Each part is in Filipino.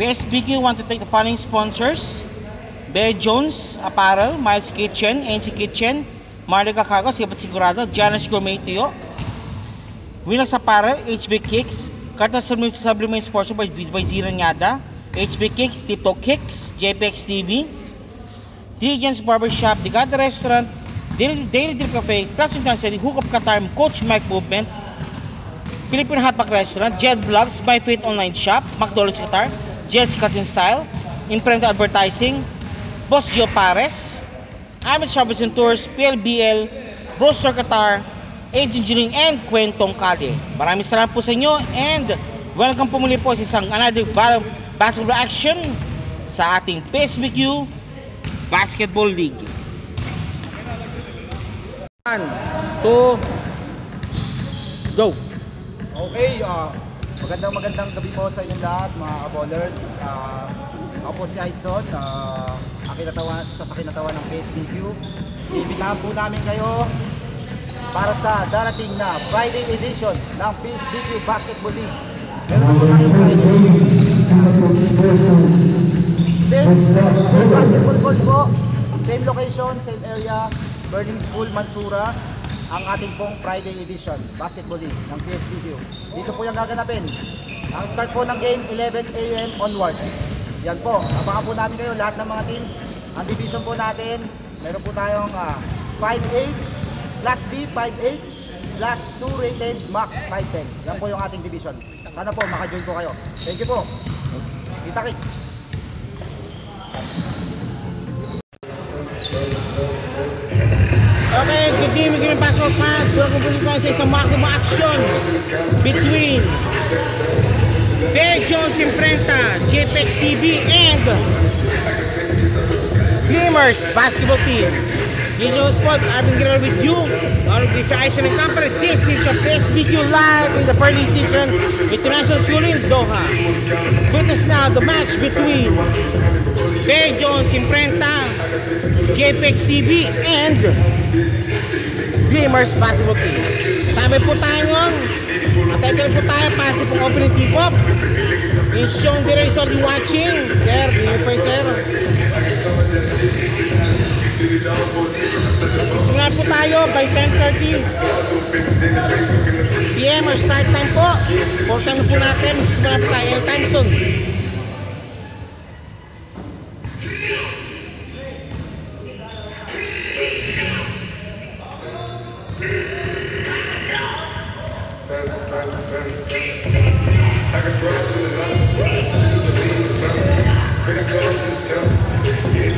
PSBQ want to thank the following sponsors. Bear Jones Apparel, Miles Kitchen, NC Kitchen, Marlica Cargo, Sibat Sigurado, Janice Gourmet Tuyo, Winners Apparel, HB Kicks, Carta Sublimin Sports by, by Ziranyada, HB Kicks, Tito Kicks, JPX TV, Diligence Barbershop, The God Restaurant, Daily, Daily Drip Cafe, Plus International, Hook Up Qatar, Coach Mike Movement, Philippine Hotback Restaurant, Jed Vlogs, My Faith Online Shop, McDonald's Qatar, And Style, Imprenta Advertising, Boss Gio Pares, Amit Shoppers and Tours, PLBL, Broster Qatar, Age Engineering, and Kwentong Kali. Maraming salamat po sa inyo and welcome po muli po sa isang another ba- basketball action sa ating PSBQ Basketball League. One, two, go! Okay, ah, magandang magandang gabi po sa inyong lahat mga ballers. Uh, ako po si Aison, uh, aking natawan, isa sa kinatawan ng PSBQ. Ibitahan po namin kayo para sa darating na Friday edition ng PSBQ Basketball League. Meron po Friday. Same, same basketball court po, same location, same area, Burning School, Mansura, ang ating pong Friday edition basketball league ng PSBQ. Dito po yung gaganapin. Ang start po ng game 11 a.m. onwards. Yan po, abangan po namin kayo lahat ng mga teams. Ang division po natin, meron po tayong ah, 5A, Class B 5A, Class 2 rated, Max 510. Yan po yung ating division. Sana po maka-join po kayo. Thank you po. Kita kits. Okay, good evening mga basketball fans. Welcome po dito sa isang maximum action between Bear Jones Imprenta, JPEX TV, and Glimmers Basketball Team. This is spot. I've been here with you. The Action and Company. This is your PSBQ live in the Pearly Station International School in Doha. Witness now the match between Bear Jones Imprenta, JPEX TV, and Glimmers Basketball Team. Sabi po tayo ngayon, ka po tayo para sa pong opening tip-off. Yung show the race are you watching. Hindi po sir. Simula po tayo by 10.30 PM or start time po. Na po natin, po tayo anytime soon.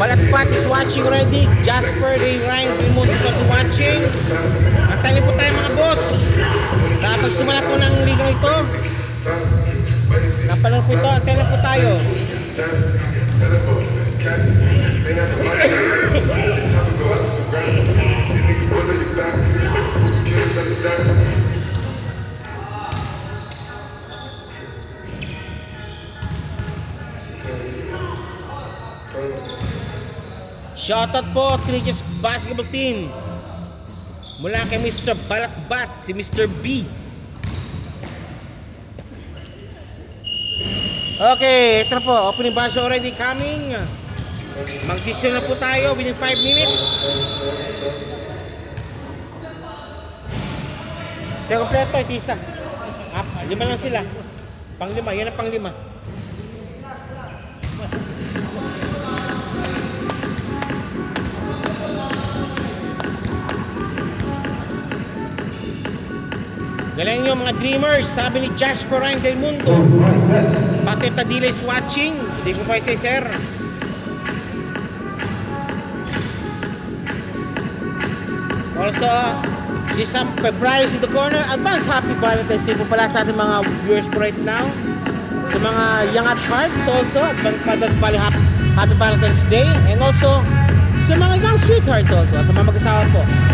Balatpat is watching already. Jasper, Ray, Ryan, Dilmond is also watching. Antay po tayo mga boss. Kapag simula po ng liga ito, napanood po ito, antay na po tayo. Shoutout po, Triches Basketball Team. Mula kay Mr. Balatbat, si Mr. B. Okay, ito po. Opening bash already coming. Mag-session na po tayo within 5 minutes. Kaya kompleto, ito isa. Ah, lima lang sila. Pang lima, yan ang pang Galing nyo mga dreamers, sabi ni Josh Corang del Mundo. Pati Tadila is watching. Hindi ko pa say sir. Also, this um, February is in the corner. Advance happy Valentine's Day po pala sa ating mga viewers po right now. Sa mga young at heart also, advance Father's Bali happy, happy Valentine's Day. And also, Sa mga young sweethearts also, at mga mag-asawa po.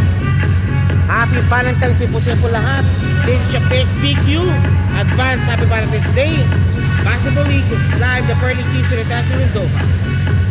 Happy Valentine's Day po sa po lahat. This is your best BQ. Advance Happy Valentine's Day. Basketball League live the Pearly Season at Aston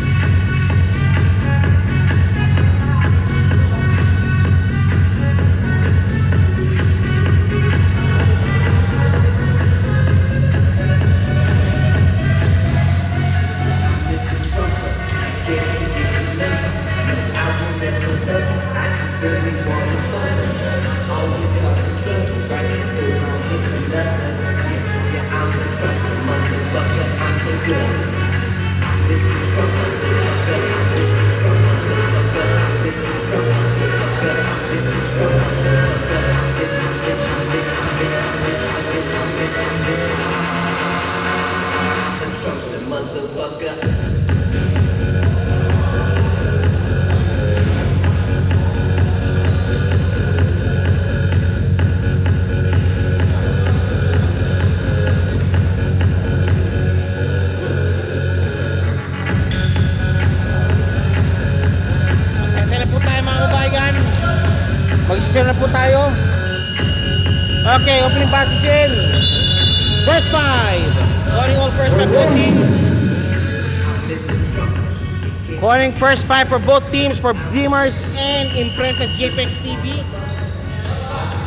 first five for both teams for Dreamers and Impressive JPEX TV.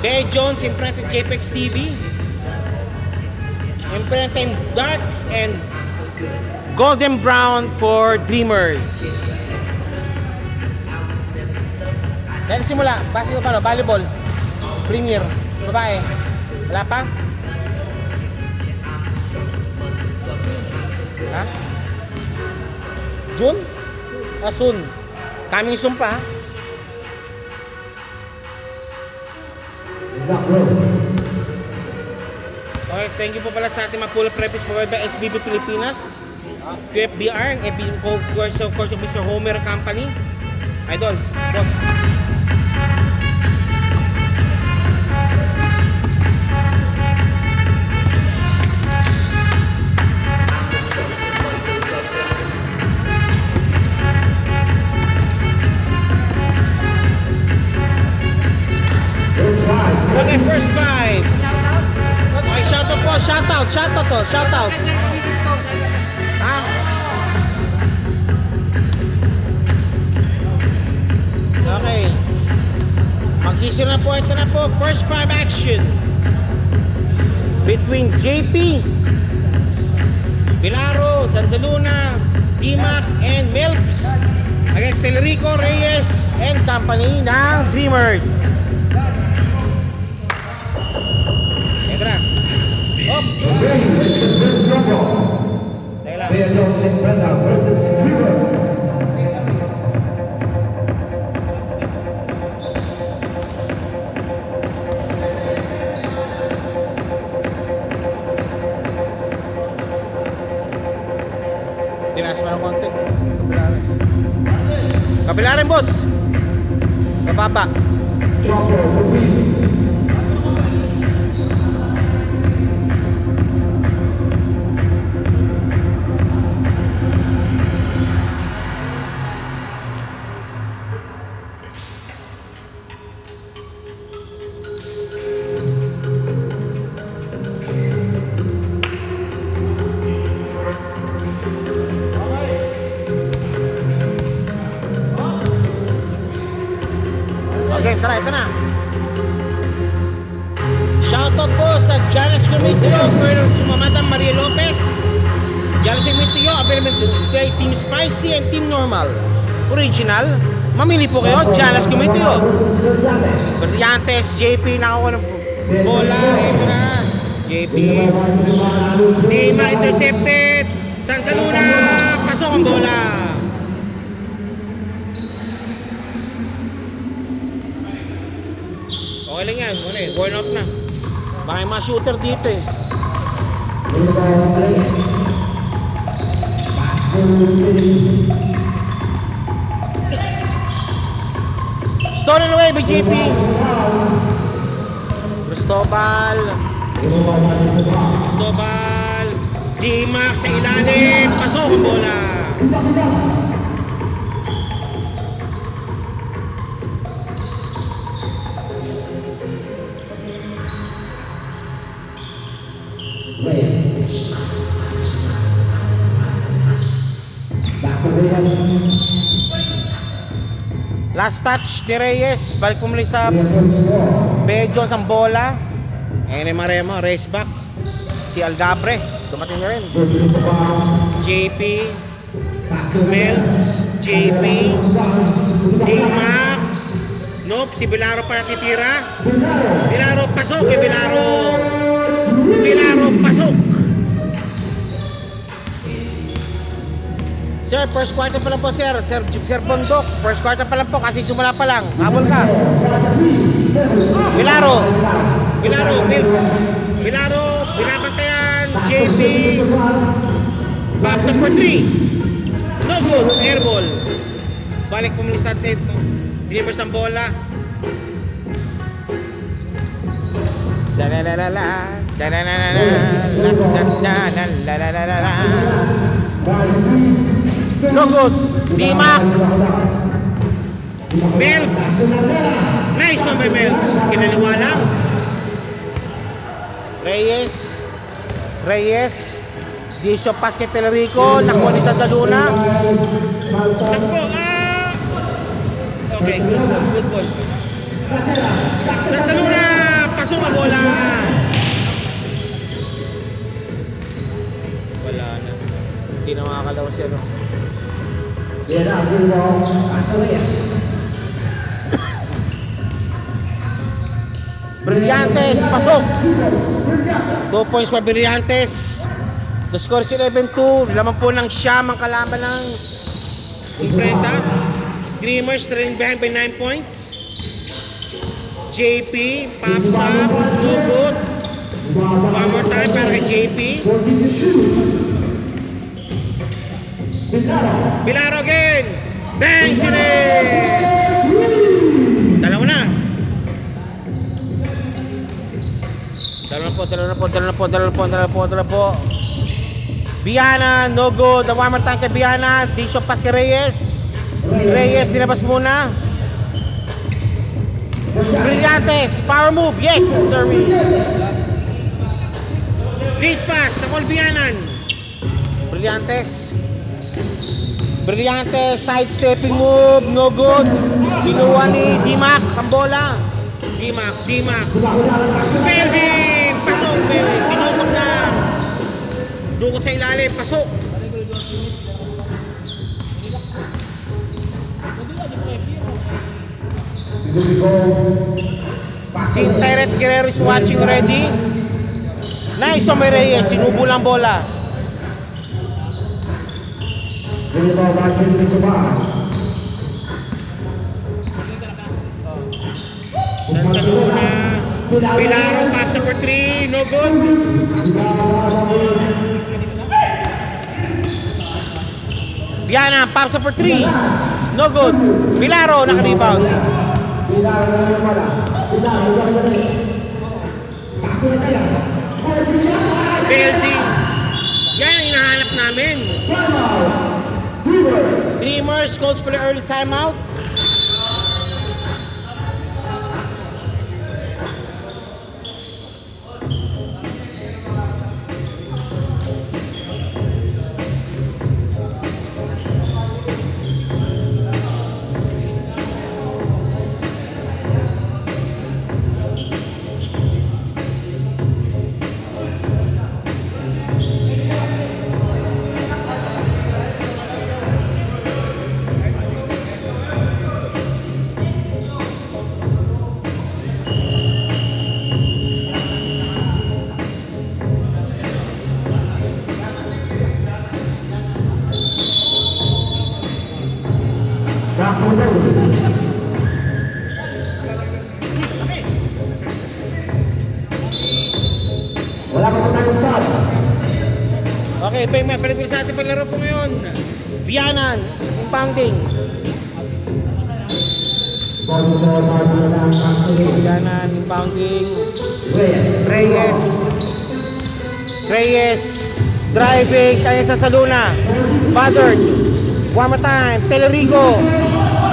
Bay Jones, Impressive JPEX TV. Impressive Dark and Golden Brown for Dreamers. Dahil simula, basketball pa no? volleyball, premier, babae. Wala pa? Ha? June? Ah, soon. Coming soon pa ha? Okay, thank you po pala sa ating mga pull prepis provided by SBB Pilipinas, QFBR, and of course, of course, of Mr. Homer Company. Idol, out, shout out to, shout out. Ha? Okay. Magsisira po, ito na po, first five action. Between JP, Pilaro, Sandaluna, Dimac, and Melps against Telerico Reyes and company ng Dreamers. Negras. Oops. Lang. Bea Jones and Brenda versus Dreamers. Tinaas mo ng konti. Kabila rin, boss. Kababa. Chopper Brillantes, JP, nakakuha ng bola. Ito na. JP. Dima intercepted. Santa Luna, pasok ang bola. Okay lang yan. Ano eh, worn out na. Baka yung mga shooter dito eh. Stolen away by JP. Cristobal Cristobal Dimac sa ilalim pasok ang bola Last touch ni Reyes. Balik pumuli sa Bejo ang bola. Yung Maremo, race back. Si Algabre, dumating na rin. JP, Mel, JP, J-Mac. Nope, si Bilaro pa natitira. Bilaro, pasok kay Bilaro. Bilaro, pasok. Sir, first quarter pa lang po, sir. Sir, sir Bondok, first quarter pa lang po kasi simula pa lang. Habol ka. Bilaro. Bilaro, Bil Bilaro, binabantayan. JP. Box up for three. No good, air ball. Balik po muli sa atin. Deliver ang bola. La la la la la. La la la la la. La la la la la la la. No good. Dimak. Mel. Nice one by Mel. Kinaliwala. Reyes. Reyes. Disho Pasquet Telerico. Nakuha ni Sandaluna. Takbo. Ah! Okay, good ball. Good ball. Sandaluna. Pasok ang bola. Wala na. Hindi na makakalaw siya, no? Vietnam blue ball, Brillantes, pasok! 2 points for Brillantes. The score is 11-2. Laman po ng siyam ang kalaban ng Imprenta. Dreamers trailing behind by 9 points. JP, up, sugot. One more time para kay JP. Bilaro again! Bang! Sine! Dalawa po, dalawa po, dalawa po, dalawa po, dalawa po, dalawa po. Biana, no good. The more time kay Biana. Disho pass Reyes. Reyes, dinabas muna. Brillantes, power move. Yes, sir. Lead pass, nakol Bianan. Brillantes. Brillantes, sidestepping move, no good. Kinuha ni Dimac, ang bola. Dimac, Dimac. Melvin! Pasok, Melvin. Tinumog na. Dukot sa ilalim, pasok. Si Tyret Guerrero is watching already. Nice on Reyes, sinubo lang bola. Blue ball by Kevin Sabah. Nandaluna. Pilaro, pass number 3, no good. Biana, pass number 3, no good. Pilaro, naka-rebound. Building. Yan ang hinahanap namin. Dreamers calls for the early timeout. Driving, kaya sa Saluna. Buzzard. One more time. Telerico.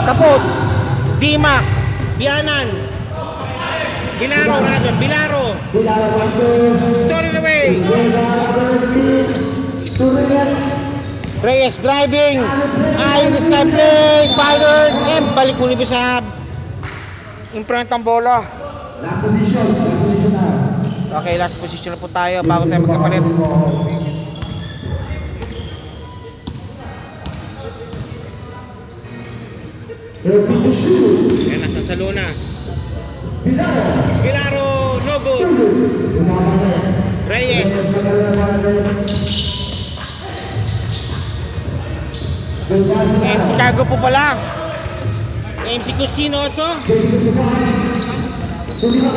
Tapos. Dimac. Bianan. Bilaro, rather. Bilaro. Story. Vega, Turres. Reyes driving. Ayun the sky play. Fired. And balik muli sa imprint ang bola. Last position. Last position na. Okay, last position na po tayo bago tayo magkapalit. Chicago po pala. MC Cusino also.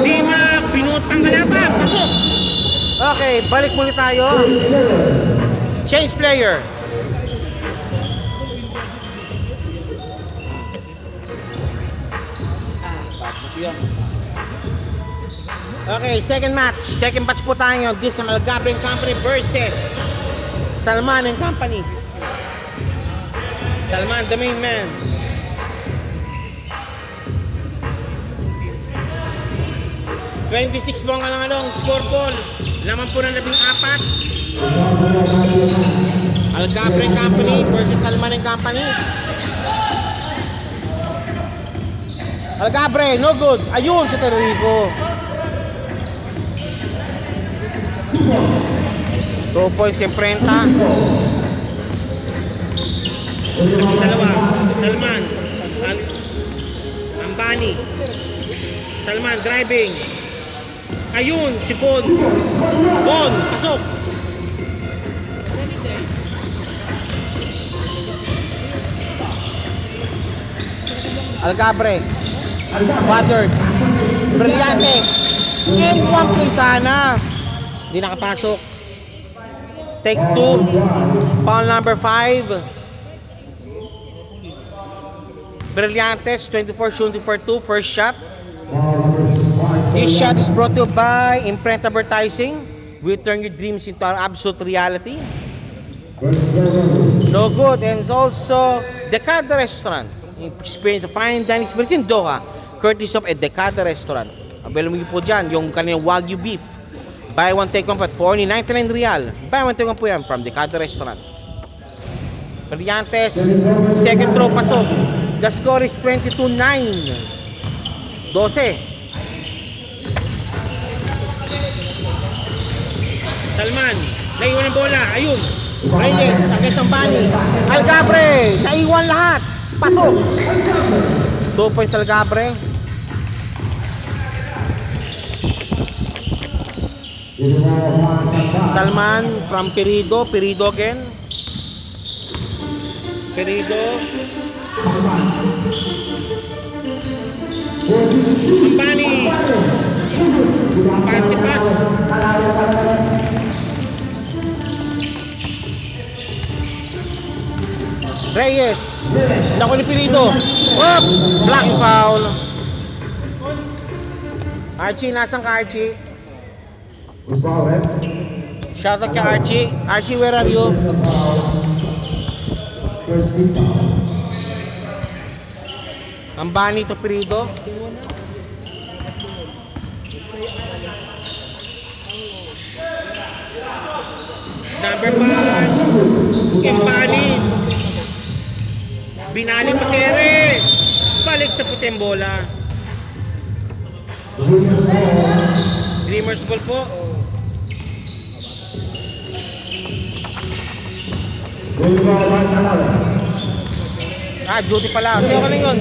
Di na binutang ka na pa. Pasok. Okay, balik muli tayo. Change player. Okay, second match. Second match po tayo. This is Malgabre and Company versus Salman and Company. Salman, the main man. Twenty-six po ang alang-along score ball. Laman po ng labing apat. Algabre and Company versus Salman and Company. Algabre, no good. Ayun sa Tenerico. Two points yung prenta. Dalawa. Salman. Al Ambani. Salman driving. Ayun, si Bon. Bon, pasok. Algabre. Watered. Brillante. And one play sana. Hindi nakapasok. Take two. Foul number five. Brillantes, 24 shooting for 2, first shot. This shot is brought to you by Imprint Advertising. We turn your dreams into our absolute reality. No good. And also Decada Restaurant. Experience a fine dining experience in Doha. Courtesy of a Decada Restaurant. Available po dyan yung kanilang Wagyu beef. Buy one, take one for only 99 real. Buy one, take one po yan from Decada Restaurant. Brillantes, second throw pasok. The score is 22-9. 12. Salman, naiwan ang bola. Ayun. Reyes, ang Sambani. Algabre, naiwan lahat. Pasok. 2 points Algabre. Salman from Perido. Perido again. Perido. Sambani. Pasi pas. Reyes. Naku ni Pirito. Whoop! Black foul. Archie, nasan ka Archie? Man? Shoutout kay Archie. Archie, where are you? First. Ang bani to Pirito. Number 5. Kimbali. Binali pa Tere. Balik sa puting bola. Dreamers ball po. Ah, duty pala. Sino ka lang yun?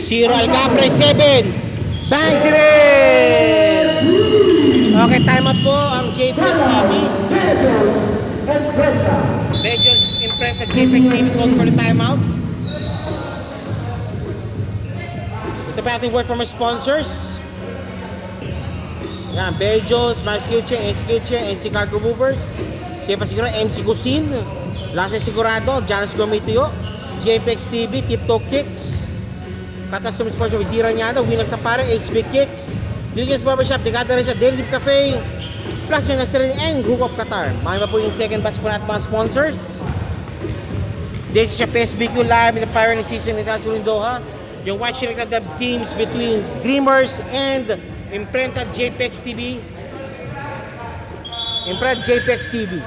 Zero Alcapre, 7. Bang, si Ren! Okay, time up po ang JPEX TV. And impressed at JPEX TV called for the timeout. Ito pa ating word from our sponsors. Yan, Bejo, Smiles Kitchen, NC Kitchen, NC Cargo Movers. Siya pa siguro, MC Cusin, Lasa Sigurado, Janus Gomitio, JPEX TV, Tipto Kicks, Katas sa sponsor, Zira Nyada, Winag sa Pare, HB Kicks, Diligence Barbershop, Dekada siya, Daily Cafe, Plus yung Nasrin and Group of Qatar. Mga po yung second batch po natin mga sponsors. Dito siya PSBQ Live in the Fire season in Tansurin Doha. Yung White Shield Club teams between Dreamers and Imprenta JPEX TV. Imprenta JPX TV.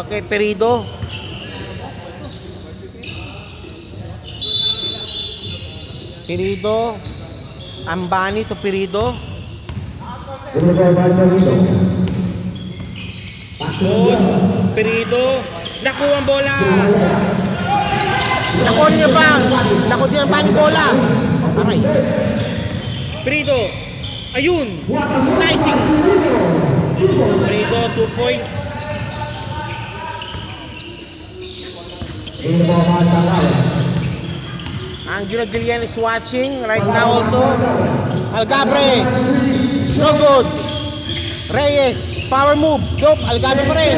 Okay, Perido. Perido. Ambani to Perido. Good. Perido. Nakuha ang bola. Nakuha niya ba? Nakuha niya ba ang bola? Aray. Perido. Ayun. Slicing. Perido, two points. Valladolid. Angelo Gillian is watching right now also. Algabre. No good. Reyes. Power move. Dope. Algabre pa rin.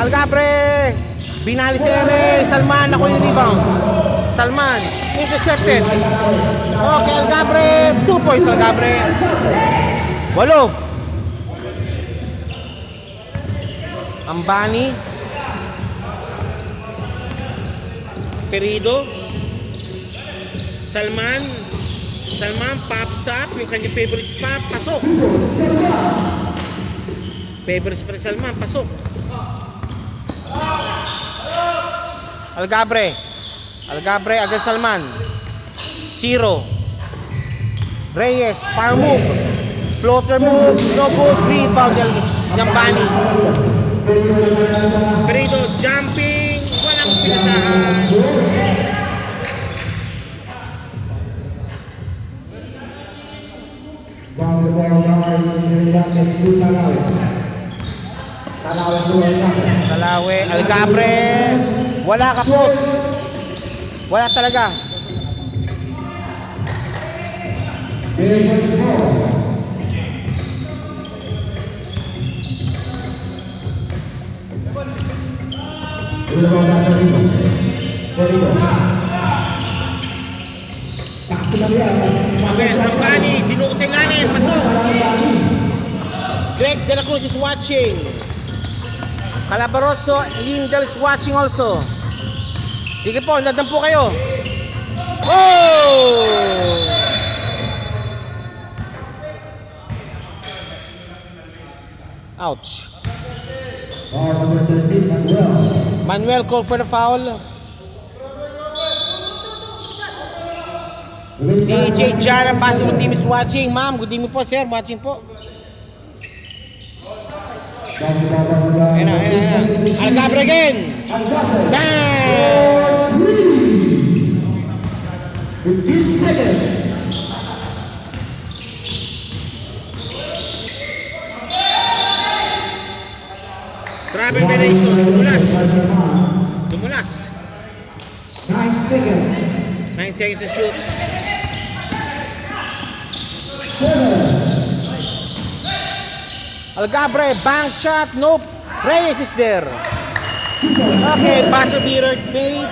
Algabre. Binali si Ere. Salman. Ako yung rebound. Salman. Intercepted. Okay, Algabre. Two points, Algabre. Walo. Ambani. Perido. Salman. Salman pops up. Yung kanyang favorite spot. Pasok. Favorite spot ni Salman. Pasok. Algabre. Algabre against Salman. Zero. Reyes. Power move. Floater move. No good. Rebound. Yambani. Perido. Jumping. Walang pinasahan. Volleyball guard Miriam Talawe. Talawe Duel Talawe. Kalawe, Algabre, wala ka pos. Wala talaga. David Small. Uruguay Greg De La Cruz is watching. Calabaroso, Lindell is watching also. Sige po, nandan po kayo. Oh! Ouch. Number 13, Manuel. Manuel called for the foul. DJ Jara basketball team is watching. Ma'am, good evening po, sir. Watching po. Ayan na, ayan na. Algabre again. Bang! 15 seconds. Travel variation. Dumulas. Dumulas. 9 seconds. 9 seconds to shoot. 7. Algabre, bank shot. Nope. Reyes is there. Okay, buzzer beater made.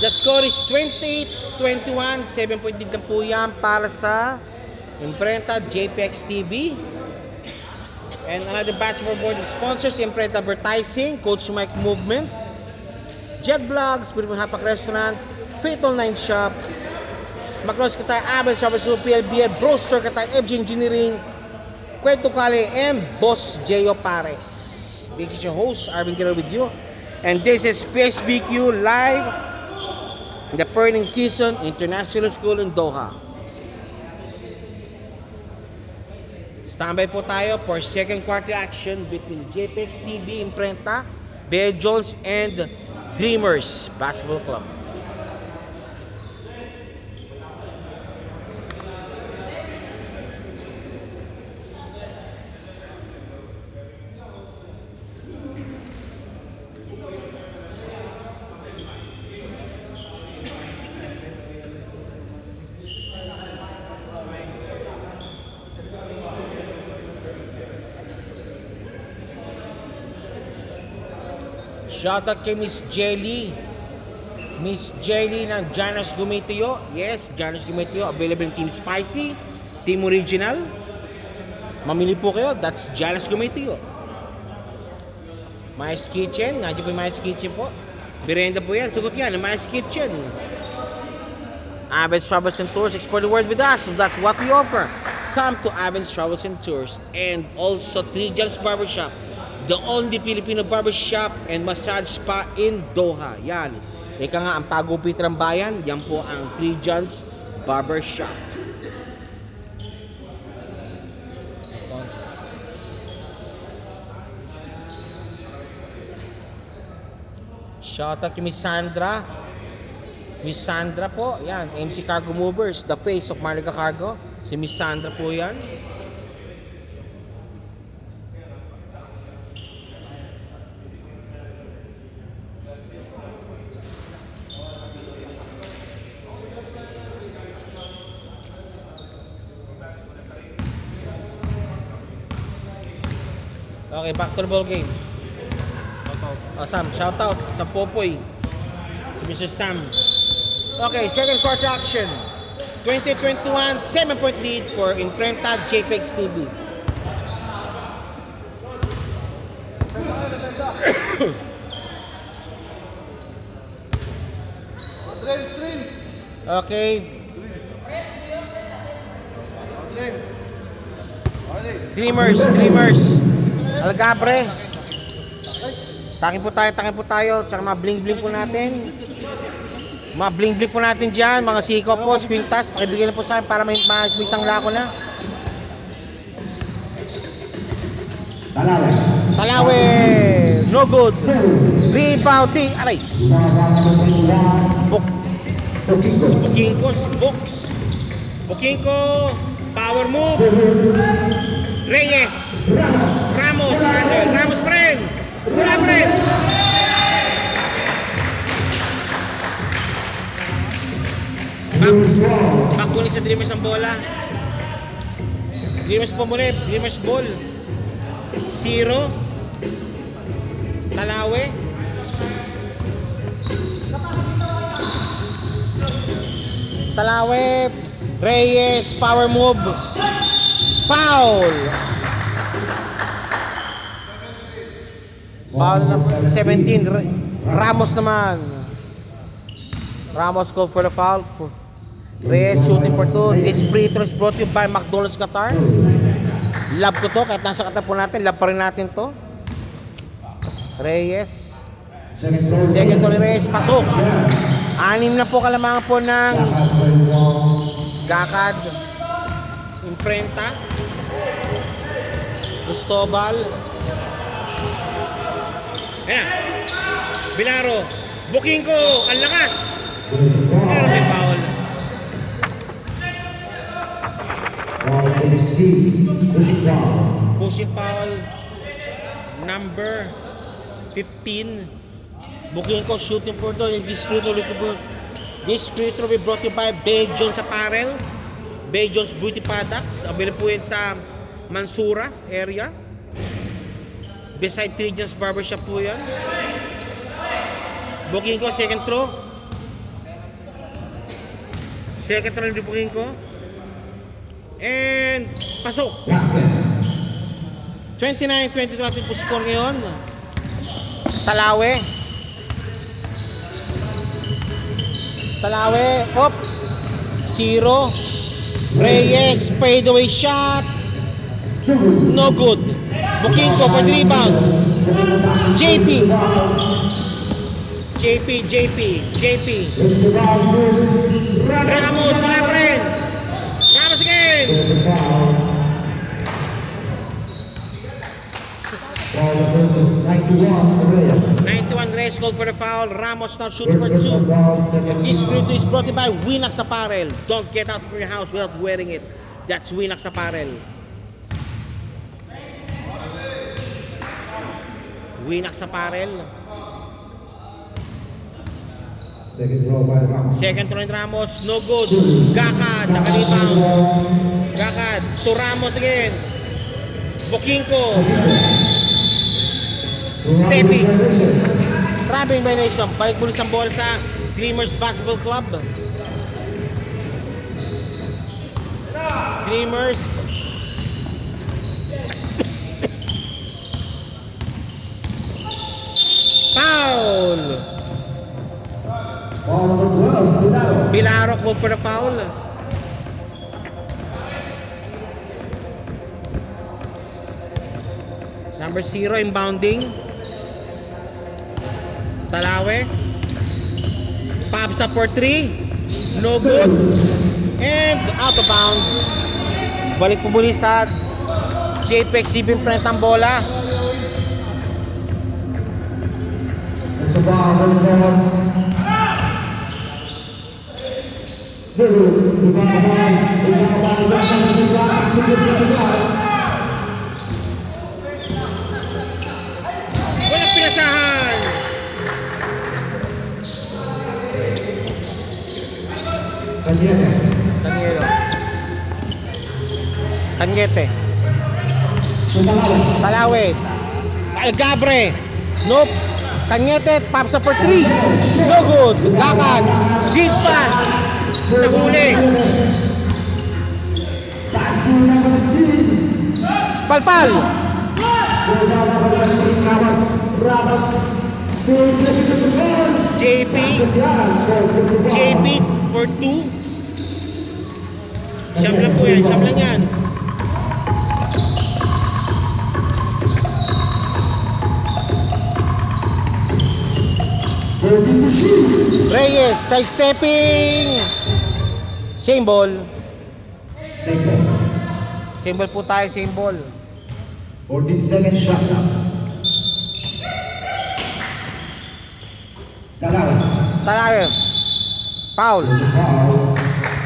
The score is 28-21. 7 point lead na po yan para sa Imprenta JPX TV. And another batch of our board sponsors, Imprenta Advertising, Coach Mike Movement, Jet Vlogs, Pilipin Hapak Restaurant, Fatal 9 Shop, Macros Katay, Abel Shop, PLBL, Broster Katay, FG Engineering, Kwento Kale, and Boss J.O. Pares. This is your host, Arvin Guerrero with you. And this is PSBQ live the Perning Season International School in Doha. Standby po tayo for second quarter action between JPX TV Imprenta, Bear Jones, and Dreamers Basketball Club. Shoutout kay Miss Jelly. Miss Jelly ng Janos Gumitio. Yes, Janos Gumitio. Available Team Spicy, Team Original. Mamili po kayo. That's Janos Gumitio. Mice Kitchen. Nandiyo po yung Mice Kitchen po. Birenda po yan. Sagot yan. Mice Kitchen. Aben's Travels and Tours. Explore the world with us. That's what we offer. Come to Aben's Travels and Tours. And also Trijan's Barbershop. The only Filipino barbershop and massage spa in Doha. Yan. Ika nga, ang pagupit ng bayan, yan po ang Trijan's Barbershop. Shout out kay Miss Sandra. Miss Sandra po, yan, MC Cargo Movers, the face of Marlica Cargo. Si Miss Sandra po yan. Okay, back to the ball game. Oh, Sam, shout out sa Popoy. Si Mr. Sam. Okay, second quarter action. 2021, 7 point lead for Imprenta JPEX TV. Okay. Dreamers, Dreamers. Algabre. Takin po tayo, takin po tayo. Tsaka mga bling-bling po natin. Mga bling-bling po natin dyan. Mga siko po, squintas. Pakibigyan po sa akin para may, isang lako na. Talawe. Talawe! No good. Rebounding. Aray. Tokigo. Bukingko, box. Bukingko, power move. Reyes. Ramos, Ramos, Ramos rin. Loose ball. Bakunin sa Dreamers ang bola. Dreamers po muli. Dreamers ball. Zero. Talawe. Talawe. Reyes. Power move. Foul. Foul number 17. Re- Ramos naman. Ramos called for the foul. Reyes shooting for two. This free throw is brought to you by McDonald's Qatar. Love ko to. Kahit nasa Qatar po natin, love pa rin natin to. Reyes. Second to ni Reyes. Pasok. Anim na po kalamangan po ng Gakad. Imprenta. Cristobal. Ayan. Bilaro. Booking ko. Ang lakas. Pero may foul. Pushing foul. Number 15. Booking ko shooting for doon. Be- This free throw will be brought to you by Bay Jones Apparel. Bay Jones Beauty Products. Available po yan sa Mansura area. Beside Trijan's Barbershop po yan. Booking ko second throw. Second throw yung booking ko. And pasok. Basket. 29-22 natin po score ngayon. Talawe. Talawe. Op. Zero. Reyes. Fade away shot. No good. Booking for the rebound. JP. JP, JP, JP. Ramos, pa rin. Ramos again. 91, Reyes. 91 Reyes for the foul. Ramos now shooting for two. This video is brought to you by Winax Apparel. Don't get out from your house without wearing it. That's Winax Apparel. Winax Apparel. Second throw by Ramos. Second throw ni Ramos. No good. Gakad. Nakalibang. Gakad. To Ramos again. Bokinko. Stepping. Grabe yung violation. Balik muli ang bola sa Gleamers Basketball Club. Gleamers. Foul! Foul number 12, Bilaro. Bilaro called for the foul. Number 0 inbounding. Talawe. Up for 3. No good. And out of bounds. Balik po muli sa JPEX Sibin Prent ang bola. It's a foul number 12. Biru, ibababal, ibababal, basta ibababal, sunod na sunod. Walang pinasahan. Kanyete. Tanyero. Tanyete. Sumangalo. Talawe. Algabre. Nope. Tanyete. Pops up for three. No good. Gakan. Deep pass. Nahuli. Palpal. JP. JP for two. Siyam lang po yan. Siyam lang yan. Reyes. Sidestepping. Same ball. Same ball po tayo. Same ball. 14 second shot clock. Talaw. Talawe. Foul.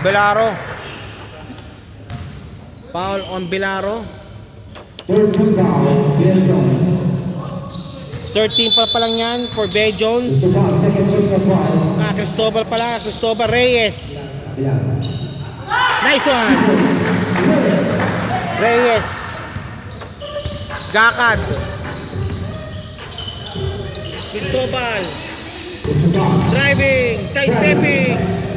Belaro. Foul on Belaro. Third foul. Bill Jones. 13 pa pa lang yan for Bay Jones. Ah, Cristobal pala. Cristobal Reyes. Nice one. Reyes. Gakad. Cristobal. Driving. Side stepping.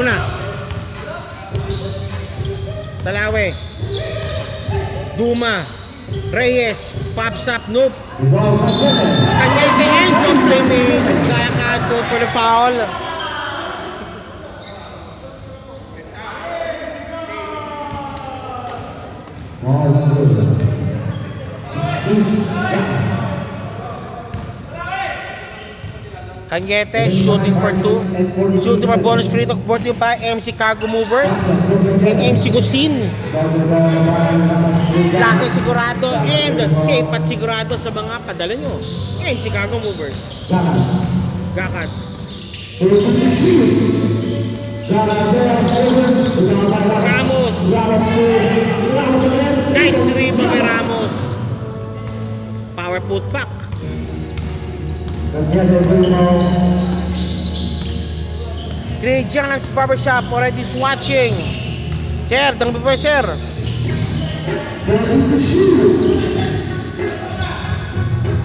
Muna. Talawe. Duma. Reyes. Pops up. Nope. Foul Kanyete. Kanya tingin. Compliment. Gakad ko for the foul. Foul number 16. Kanyete. Shooting for two. Shooting for bonus free throw brought by MC Cargo Movers and MC Gusin. Laki sigurado and safe at sigurado sa mga padala nyo. MC Cargo Movers. Gakad. Ramos. Nice rebound by Ramos. Power put back. Trey John's Barbershop already is watching. Sir, tang po sir.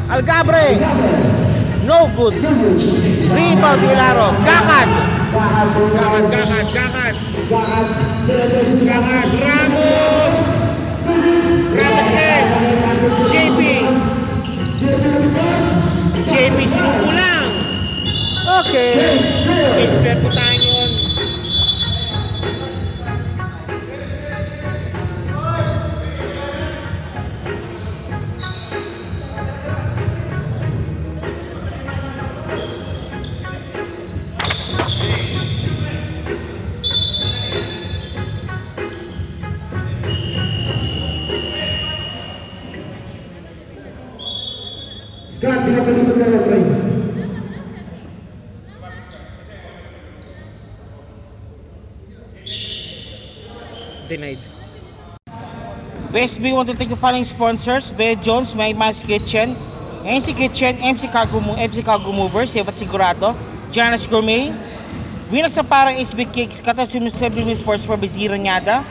Algabre. No good. Rebound Vilaro. Gakad. Gakad, gakad, gakad. Gakad. Ramos. Ramos JP sinuko lang. Okay. Change pair po Best B want to thank the following sponsors. Bed Jones, My Mas Kitchen, MC Kitchen, MC Cargo, MC Cargo Movers, Sebat Sigurado, Janice Gourmet, Winag sa parang SB Cakes, Kata Sumisabli Sports for Bizira Nyada,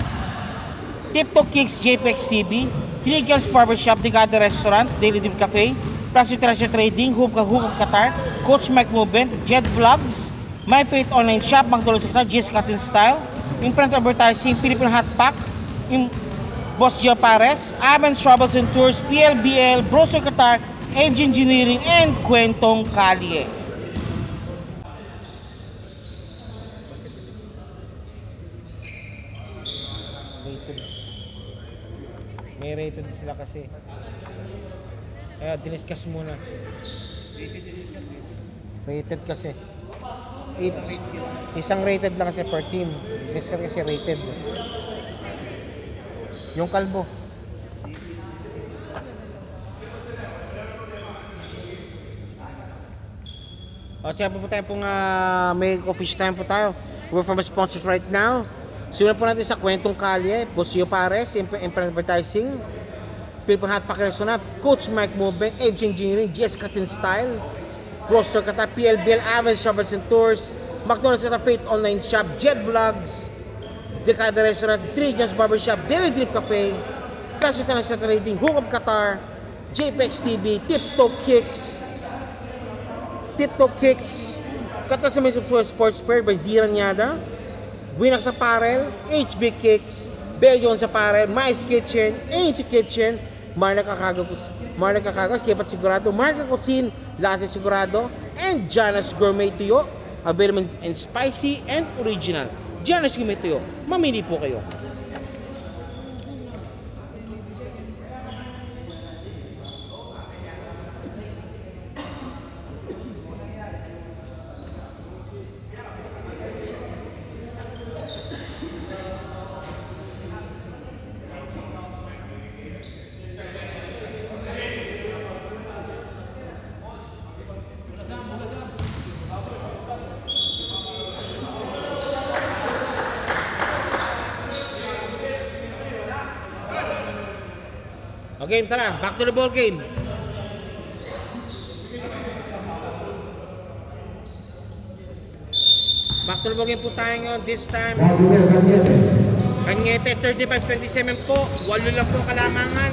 Tip Top Cakes, JPX TV, Triggers Barbershop, Digada Restaurant, Daily Dim Cafe, Plus International Trading, Hoop of Qatar, Coach Mike Movement, Jet Vlogs, My Faith Online Shop, McDonald's Qatar, Jess Cotton Style, Imprint Advertising, Philippine Hot Pack, Gio Pares, Avens Travels and Tours, PLBL, Broso Qatar, Edge Engineering, and Kwentong Kalye. May rated sila kasi. Kaya diniscuss muna. Rated kasi. It's, isang rated lang kasi per team. Diniscuss kasi rated. Yung kalbo. O siya po po tayo pong ah, may coffee time po tayo. We're from sponsors right now. Simulan po natin sa kwentong kalye, Bosio Pares, Imp- Imprint Advertising, Philippine Hot Pack Resonap, Coach Mike Movement, Age Engineering, GS Cuts and Style, Roster Qatar, PLBL, Avens Travels and Tours, McDonald's Qatar Faith Online Shop, Jet Vlogs, Decada Restaurant, Trijan's Barbershop, Daily Drip Cafe, Classic International Trading, Hook Up Qatar, JPEX TV, Tip Top Kicks, Tip Top Kicks, Katasame Sports Fair by Ziran Yada, Winax Apparel, HB Kicks, Bejon sa Apparel, Mais Kitchen, ANC Kitchen, Marna Kakagos, Marna Kakagos, Sipat Sigurado, Marca Cuisine, Lasa Sigurado, and Jana's Gourmet Tuyo, available in spicy and original. Gourmet Tuyo, mamili po kayo. Okay, tara, back to the ball game. Back to the ball game po tayo ngayon. This time. Kanyete, 35-27 po. Walo lang po kalamangan.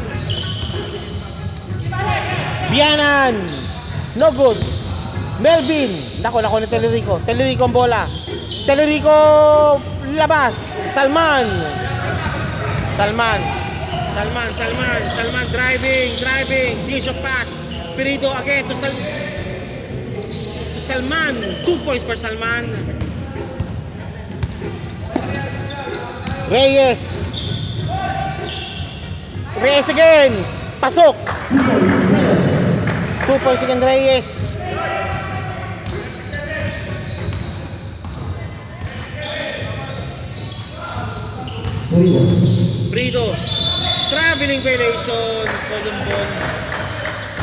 Bianan! No good. Melvin! Nako, nako ni Telerico. Telerico ang bola. Telerico labas. Salman! Salman. Salman, Salman, Salman driving, driving. Dish of pass. Perido again to Sal to Salman. Two points for Salman. Reyes. Reyes again. Pasok. Two points again Reyes. Torino. Brido. Traveling violation. Columbon.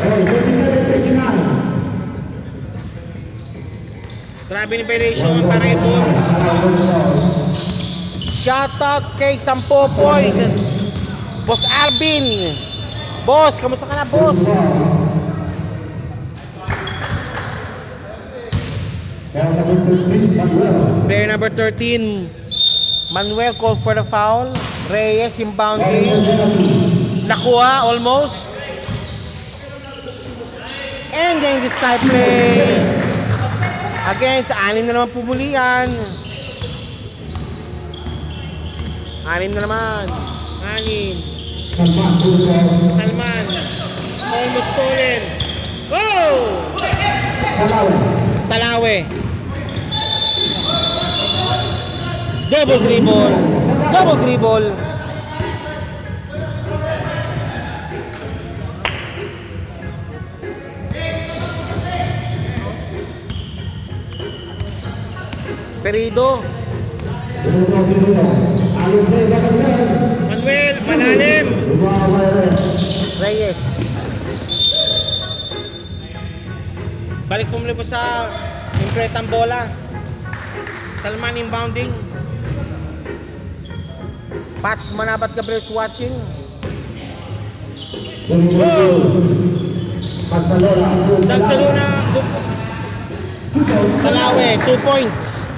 Hey, 27-29. Traveling violation para ito. Shout out kay Sampo Point. Boss Arvin. Boss, kamusta ka na, boss? Kaya number 13, Manuel. Player number 13, Manuel called for the foul. Reyes inbound penalty. Nakuha almost. And then this time play. Again, sa anim na naman pumulian. Anim na naman. Anim. Salman. Almost stolen. Oh! Salawe. Talawe. Double dribble. Double dribble. Perido. Manuel. Malalim. Reyes. Balik pumuli po sa impretang bola. Salman inbounding. Patch Manabat Gabriel is watching. Salsaluna, Two points. Salawe, 2 points.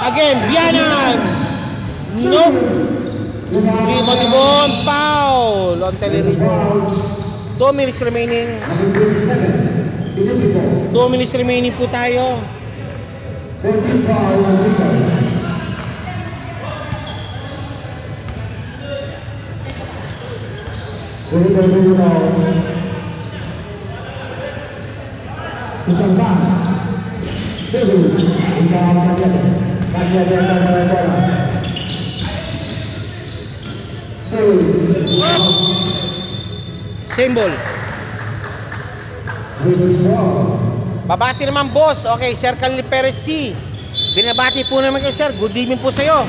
Again, Bianan. No. Rebound ni Bon, foul. On Telerino. 2 minutes remaining. Number 27. Filipino. 2 minutes remaining po tayo. 14 foul on Filipino. Filipino Filipino. Isang bang. Dulu. Ikaw kalian. Kalian ball. Babati naman boss. Okay, Sir Khalil Perez C. Binabati po naman kayo sir. Good evening po sa'yo.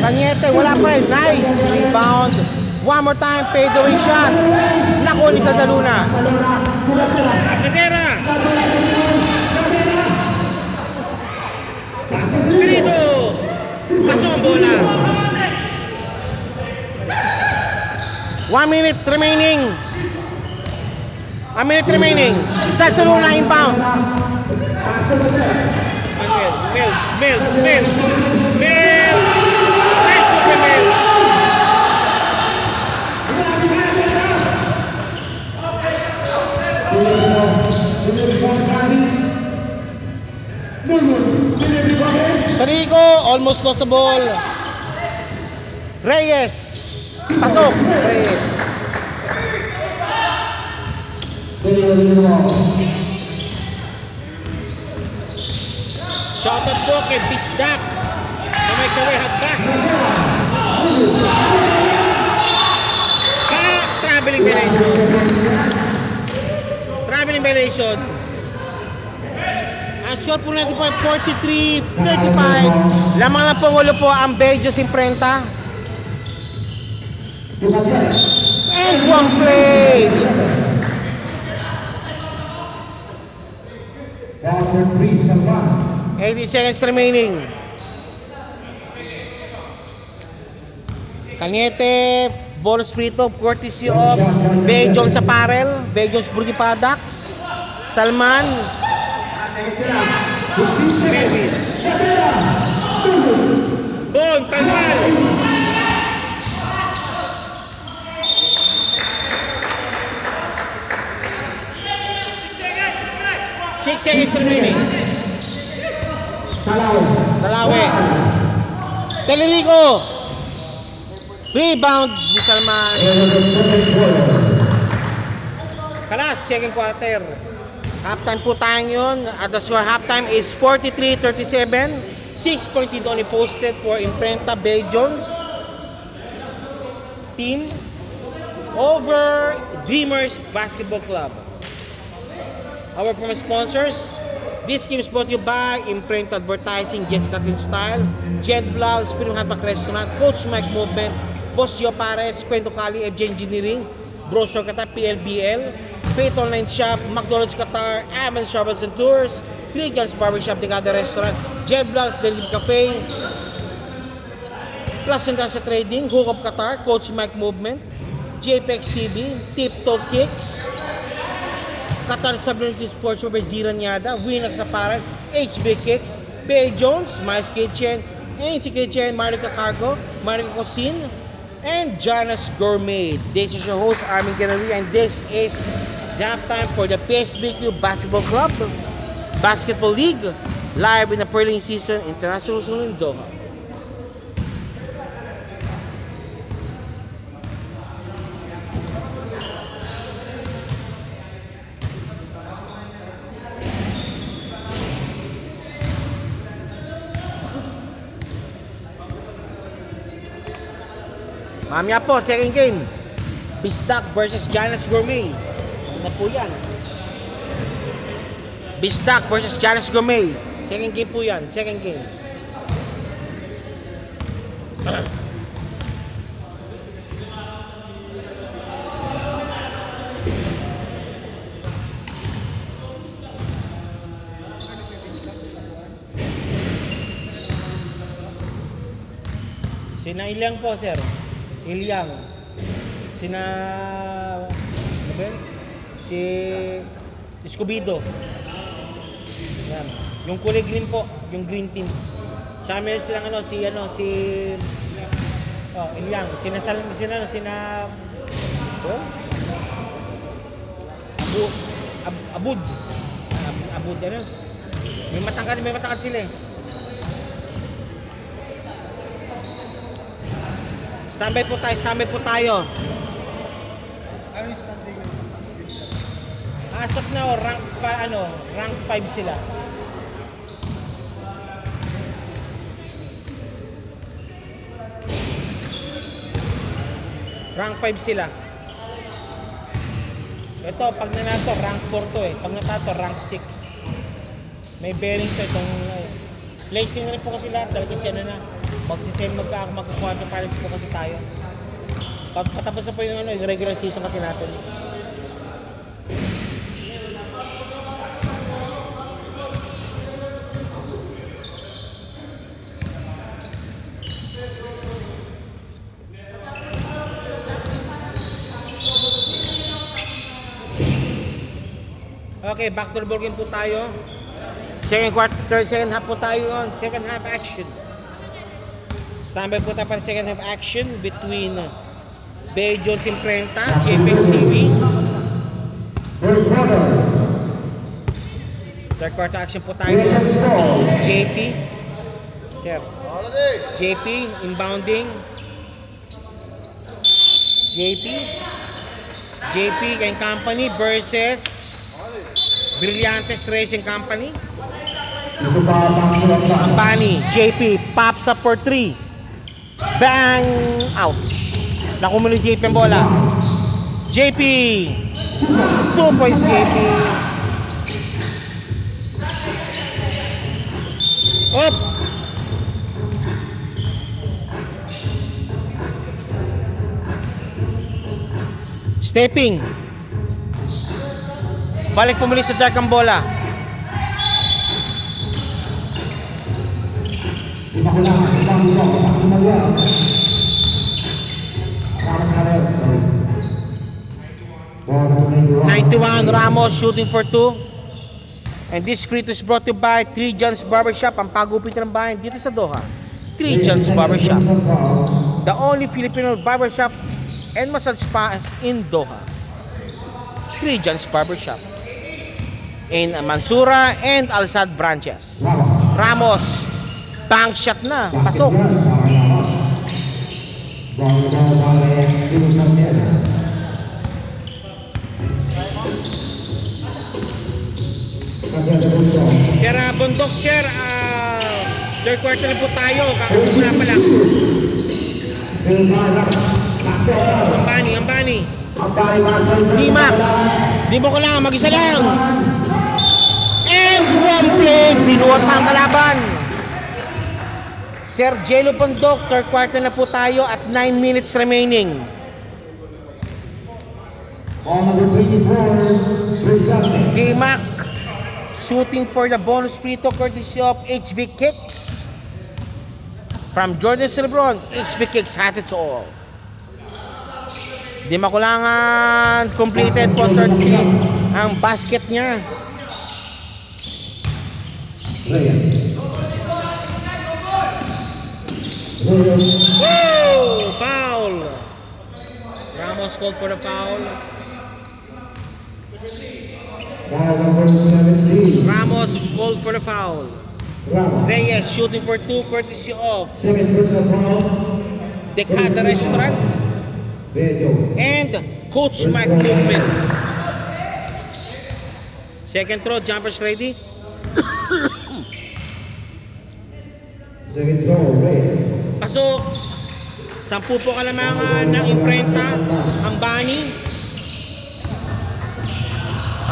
Cañete, wala pa rin. Nice. Rebound. One more time. Fade away shot. Nako ni Sadaluna. Salona. Grito. Pasok ang bola. One minute remaining. One minute remaining. Sadaluna inbound. Pasok natin. Manuel, Mills, Mills, Mills, Mills! Nice look by Mills! Filipino. Filipino almost lost the ball. Reyes. Pasok. Reyes. Shoutout po kay Bisdak. Na may kaway hatbas. Ka traveling violation. Traveling violation. Score po natin po ay 43-35. Lamang na pangulo po ang Belgius Imprenta. Tumagyete. And one play. 80 seconds remaining. Cañete, ball frito, courtesy of Bay Jones Apparel, Bay Jones Beauty Products, Salman, Melvin. Bon, tanggal! Six seconds remaining. Talaw. Dalawe. Telerico. Rebound ni Salman. Kalas, second quarter. Halftime po tayo yun. At the score halftime is 43-37. 6 point dito only posted for Imprenta Bay Jones team over Dreamers Basketball Club. Our from sponsors, this game is brought to you by Imprint Advertising, Yes Cutting Style, Jet Vlog, Spring Hapak Restaurant, Coach Mike Movement, Boss Joe Pares, Kwento Kali, FJ Engineering, Brochure Qatar, PLBL, Faith Online Shop, McDonald's Qatar, Amans Travels and Tours, Three Guns Barbershop, Decada Restaurant, Jet Vlogs, Daily Cafe, Plus Industrial Trading, Hook Up Qatar, Coach Mike Movement, JPEX TV, Tip Top Kicks, Qatar Submarine Sports Over Zira Nyada, Winx Apparel, HB Kicks, Bay Jones, Mice Kitchen, ANC Kitchen, Marica Cargo, Marica Cuisine, and Jonas Gourmet. This is your host, Armin Gallery, and this is the halftime for the PSBQ Basketball Club Basketball League, live in the Perling Season International Zone in Doha. Mamaya po, second game. Bisdak versus Janus Gourmet. Ano na po yan? Bisdak versus Janus Gourmet. Second game po yan. Second game. Sina Ilyang po, sir. Ilyang. Sina... Ano? Si... Escobido. Yan. Yung kulay green po, yung green team. Tsaka meron silang ano, si ano, si... Oh, Ilyang. Sina Sal... Sina ano, sina... Oh? Abu... Ab, Abud. Ab, Abud, ano? May matangkad, may matangkad sila eh. Standby po tayo, standby po tayo. As of now, rank pa, ano, rank 5 sila. Rank 5 sila. Ito, pag nanato, rank 4 to eh. Pag natato, rank 6. May bearing to itong... Uh, placing na rin po kasi lahat. Talaga siya na na. Magsisend magka magka-quarter finals po kasi tayo. Pag patapos na po yung, ano, yung regular season kasi natin. Okay, back to the ball game po tayo. Second quarter, second half po tayo on. Second half action. Standby po tayo para second half action between Bay Jones Imprenta, JPEX TV. Third quarter. Action po tayo. JP. Sir. JP, inbounding. JP. JP and Company versus Brillantes Racing Company. Company, JP, pops up for 3. Bang! Out. Naku mo ni JP ang bola. JP! Two points, JP. Up! Stepping. Balik pumuli sa Jack ang bola. Yan. Ramos Harel. Sorry. Ball to 91. 91 Ramos shooting for 2. And this throw is brought to you by 3 John's Barbershop, ang pagupit ng bayan dito sa Doha. 3 John's Barbershop, the only Filipino barbershop and massage spa in Doha. 3 John's Barbershop in Mansura and Alsad branches. Ramos. Bank shot na, pasok. Sir ah, Bundok, sir, ah, third quarter na po tayo, kakasimula pa lang. Ang bani, ang bani. Di Mac. Di mo kailangan, mag-isa lang. Play, binuhat pa ang kalaban. Sir Jello Bundok, third quarter na po tayo at 9 minutes remaining. Ball number 24. Brillantes. D-Mac shooting for the bonus free throw courtesy of HV Kicks. From Jordan Celebron, HV Kicks had it all. Di makulangan completed po third clip ang basket niya. Reyes. Reyes. Whoa! Foul! Ramos called for the foul. Ball number 17. Ramos called for the foul. Ramos. Reyes shooting for two courtesy of Second personal foul. The Casa Restaurant Bello. and Coach Mike. Second throw, jumpers ready. Pasok. Sampu po kalamangan ng imprenta. Ang bani.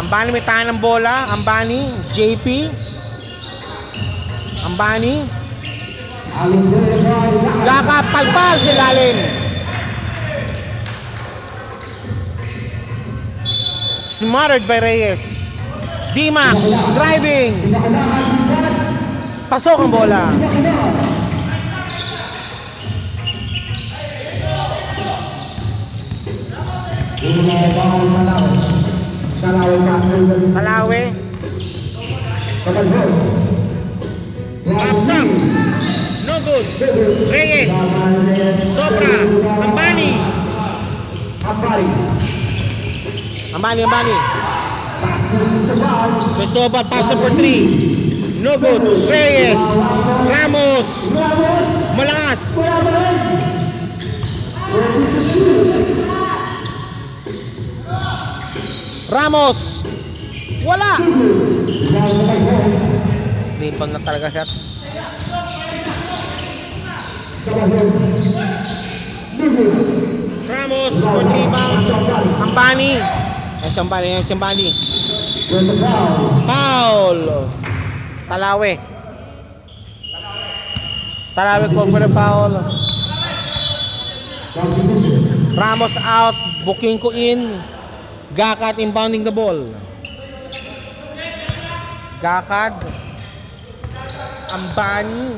Ang bani may tahan ng bola. Ang bani, JP. Ambani. Aling Joy Boy, Lakay. Gaka palpal sa lalim. Smothered by Reyes. Dimac, driving. Pasok ang bola. Malawi. Kapsak. No good. Reyes. Sobra. Ambani. Ambani, Ambani. Ball. Cristobal, pass for three. No good. Reyes. Ramos. Malakas. Ramos. Wala. Limpang na talaga siya. Ramos bounds. Ambari. Ambani. Ay, si Ambani. Ay, si Ambani. There's a foul. Foul. Talawe. Talawe the foul. Ramos out. Booking ko in. Gakat inbounding the ball. Gakad. Ambani.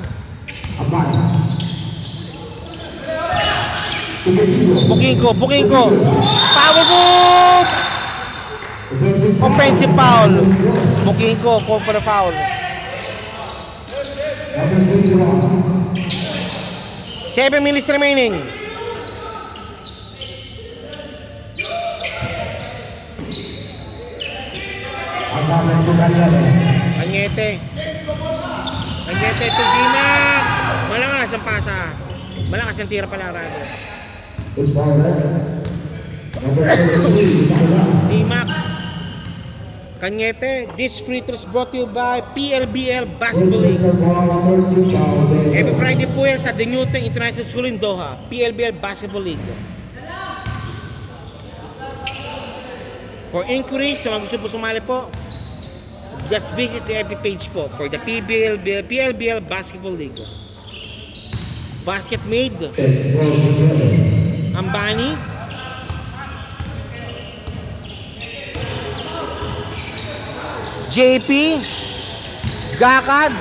Tumikibo. Booking ko. Booking ko. Power move. Offensive foul. Booking ko. The foul. Number 21. 7 minutes remaining. Anyete. Anyete Dimac. Malakas ang pasa. Malakas ang tira pala Rado. Is foul Kanyete, this free throw is brought to you by PLBL Basketball League. Personal foul number 2 foul there. Every Friday po yan sa The Newton International School in Doha. PLBL Basketball League. For inquiries, sa mga gusto po sumali po, just visit the FB page po for the PBL, PLBL Basketball League. Basket made. Ambani. JP. Gakad.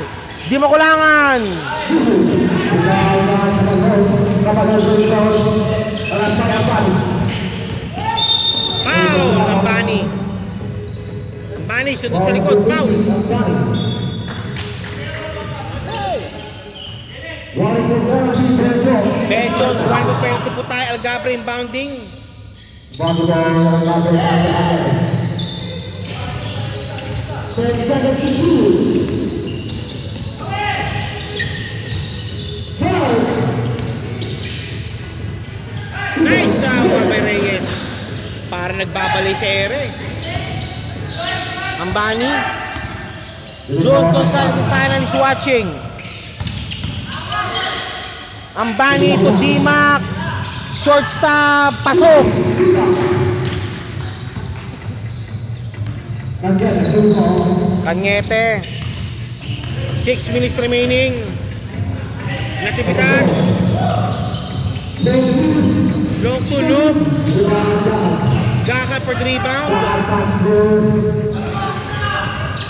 Di mo kulangan. Foul na kapag kapag foul. Alas pa kapal. Foul. Ambani. Ambani, sunod sa likod. Foul. Running for 40, Ben Jones. Bechos, one mo penalty po tayo. Algabre inbounding. Bago ba ang number nasa number? 10 seconds to shoot. Nice sawa by Reyes. Para nagbabalik sa ere. Ambani. Joe Gonzalez Silent is watching. Ambani to Dimac. Shortstop. Pasok. Kanyete. 6 minutes remaining. Natividad. Long to loop. Gaka for the rebound. Lakas mo.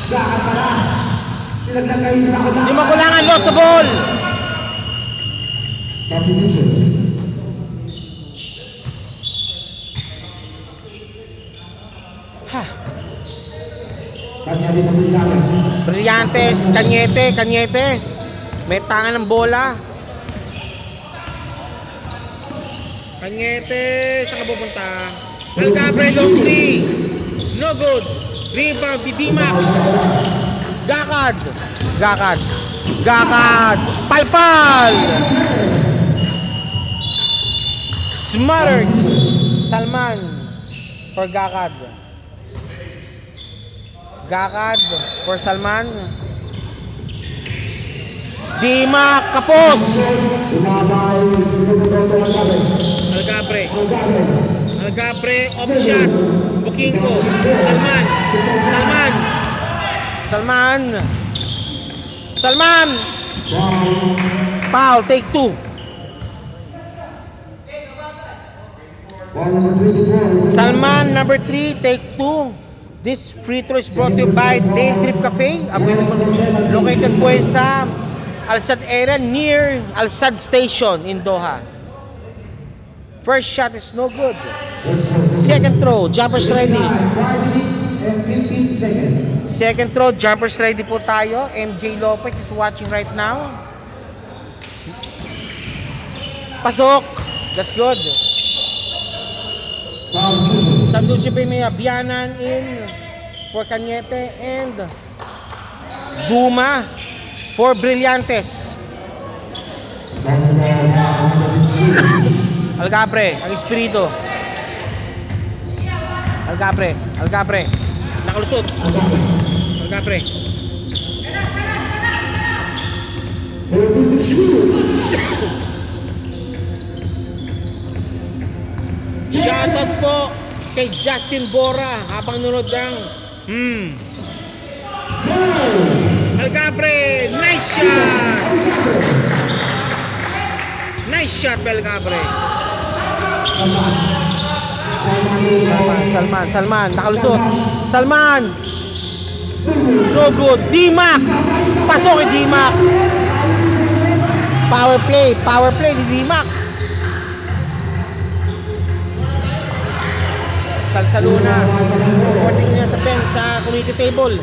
Lakas pala. Pinaglagay na ako na. Di makulangan loss sa ball. Substitution. Ha. Kanya din ang Brillantes. Kanyete, Kanyete. May tangan ng bola. Kanyete, saan ka pupunta? Algabre, long three. No good. Rebound, di Dimac. Gakad. Gakad. Gakad. Palpal. Smothered. Salman. For Gakad. Gakad for Salman. Dimac Kapos. Algabre. Algabre, shot. Bukingo. Salman. Salman. Salman. Salman. Foul, take two. Ball number 24. Salman, number 3, take 2. This free throw is brought to you by Dale Drip Cafe. Located po sa Al-Sad area near Al-Sad Station in Doha. First shot is no good. Second throw, jumpers ready. 5 minutes and 15 seconds. Second throw, jumpers ready po tayo. MJ Lopez is watching right now. Pasok. That's good. Sounds good. Sanduce Pinaya, Bianan in for Cañete and Duma for Brillantes. Ball number 15. Algapre, ang espiritu. Algapre, Algapre. Nakalusot. Shoe. Shoutout po kay Justin Bora habang nunod ng Hmm. Algapre, nice shot! Nice shot, Algapre. Salman, Salman, Salman, nakalusot. Salman! No good. D-Mac! Pasok kay D-Mac! Power play, power play ni D-Mac. Salsaluna. Reporting niya sa bench sa committee table.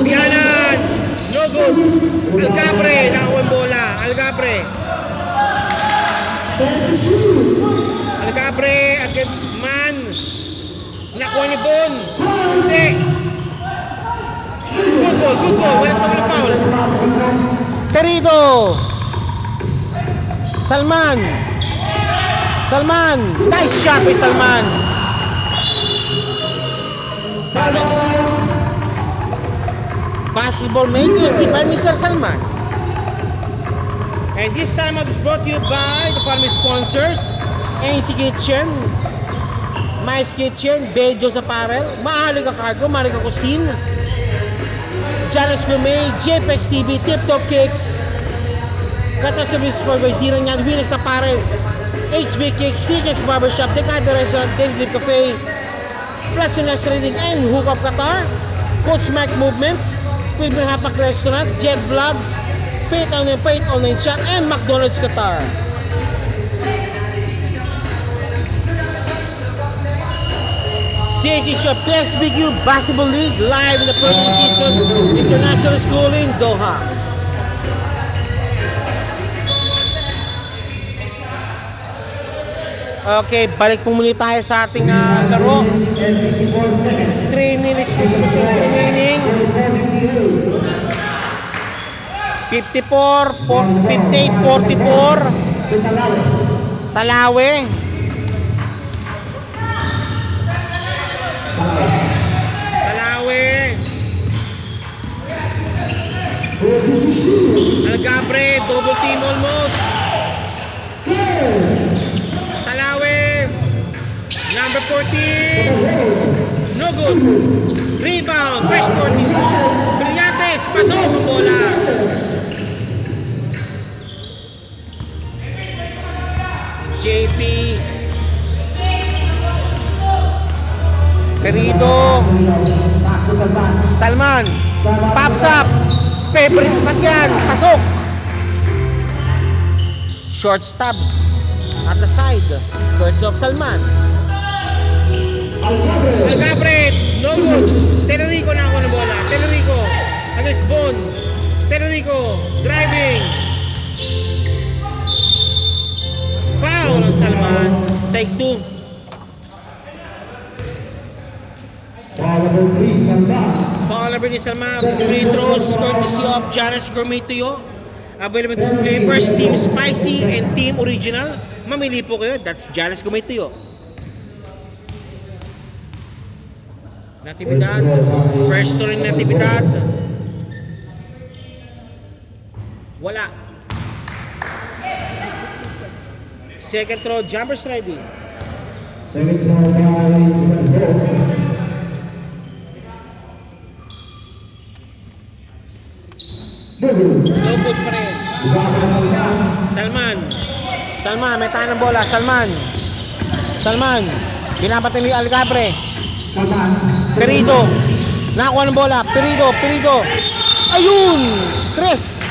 Bianan! No good. Algapre, nakakuha yung bola. Algapre. 10 to shoot. Algapre against Man. Nakuha ni Bon. Hindi. Good ball, good ball. Wala pa wala foul. Querido. Salman. Salman. Nice shot by Salman. Basketball making by Mr. Salman. And this time is brought you by the following sponsors. AC Kitchen, Mais Kitchen, Bejo's Apparel, Mahalaga Cargo, Mahalaga Cuisine, Janice Gourmet, JPEX TV, Tip Top Cakes, Kata Service for Zero Nyan, Winners Apparel, HB Cakes, Sneakers Barbershop, Decada Restaurant, Daily Cafe, Platinum Trading, and Hookup Qatar, Coach Mac Movement, Pilgrim Hapak Restaurant, Jet Vlogs, Paint Online, Paint Online Shop, and McDonald's Qatar. Is your PSBQ Basketball League live in the first season International School in Doha. Okay, balik po muli tayo sa ating ah, laro. 3 minutes remaining. 54, 58, 44. Talawe. Talawe. Algabre, double team almost. Number 14. No good. Rebound. Fresh 14. Brillantes. Pasok bola. JP. Sa Salman. Pops up. Favorite spot yan. Pasok. Short stabs. At the side. Courtesy of Salman. No good. Tenerico na ako ng bola. Tenerico. Against Bon. Tenerico. Driving. Foul ng Salman. Take two. Ball number 3, Salman. Foul number ni Salman. Free throws courtesy of Janice Gourmet Tuyo. Available two flavors, Team Spicy and Team Original. Mamili po kayo. That's Janice Gourmet Tuyo. Natividad. Pwesto rin Natividad. Wala. Second throw, jumpers ready. Second throw by Lupot pa rin. Salman. Salman, may tayo ng bola. Salman. Salman. Binabati ni Alcabre. Perido. Nakakuha ng bola. Perido, Perido. Ayun! Tres.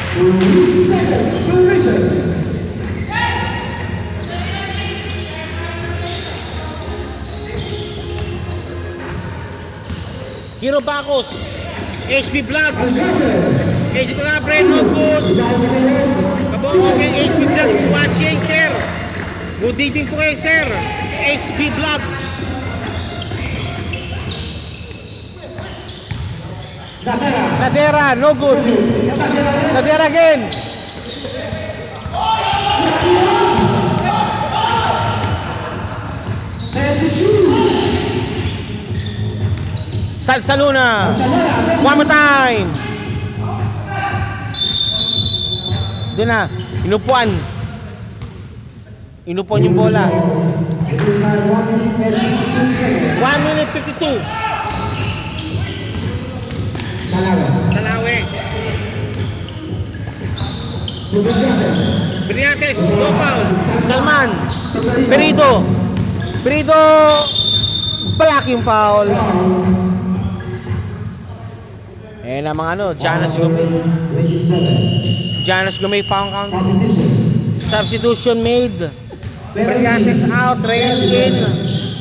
Hero Bacos. HB Vlogs. HB Vlogs, no good. Kabong kay HB Vlogs watching, sir. Good evening po kayo, sir. HB Vlogs. Nadera, no good. Nadera again. Salsaluna. One more time. Doon na. Inupuan. Inupuan yung bola. 1 minute 52. Talawe. Brillantes, no foul. Salman. Perido. Black yung foul. Eh na mga ano, Janas Gomez. Janas Gomez foul count. Substitution made. Brillantes out, Reyes in.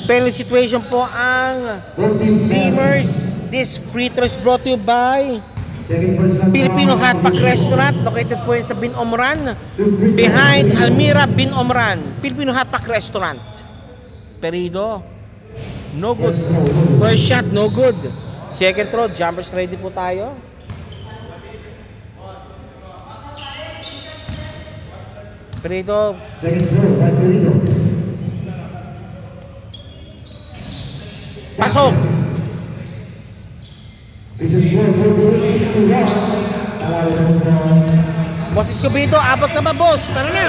Penalty situation po ang Steamers. This free throw is brought to you by Filipino Hotpot Restaurant located po yun sa Bin Omran behind Almira Bin Omran Filipino Hotpot Restaurant. Perido no good. First shot no good. Second throw jumpers ready po tayo. Perido pasok Boss Escobedo, abot ka ba boss? Tara na.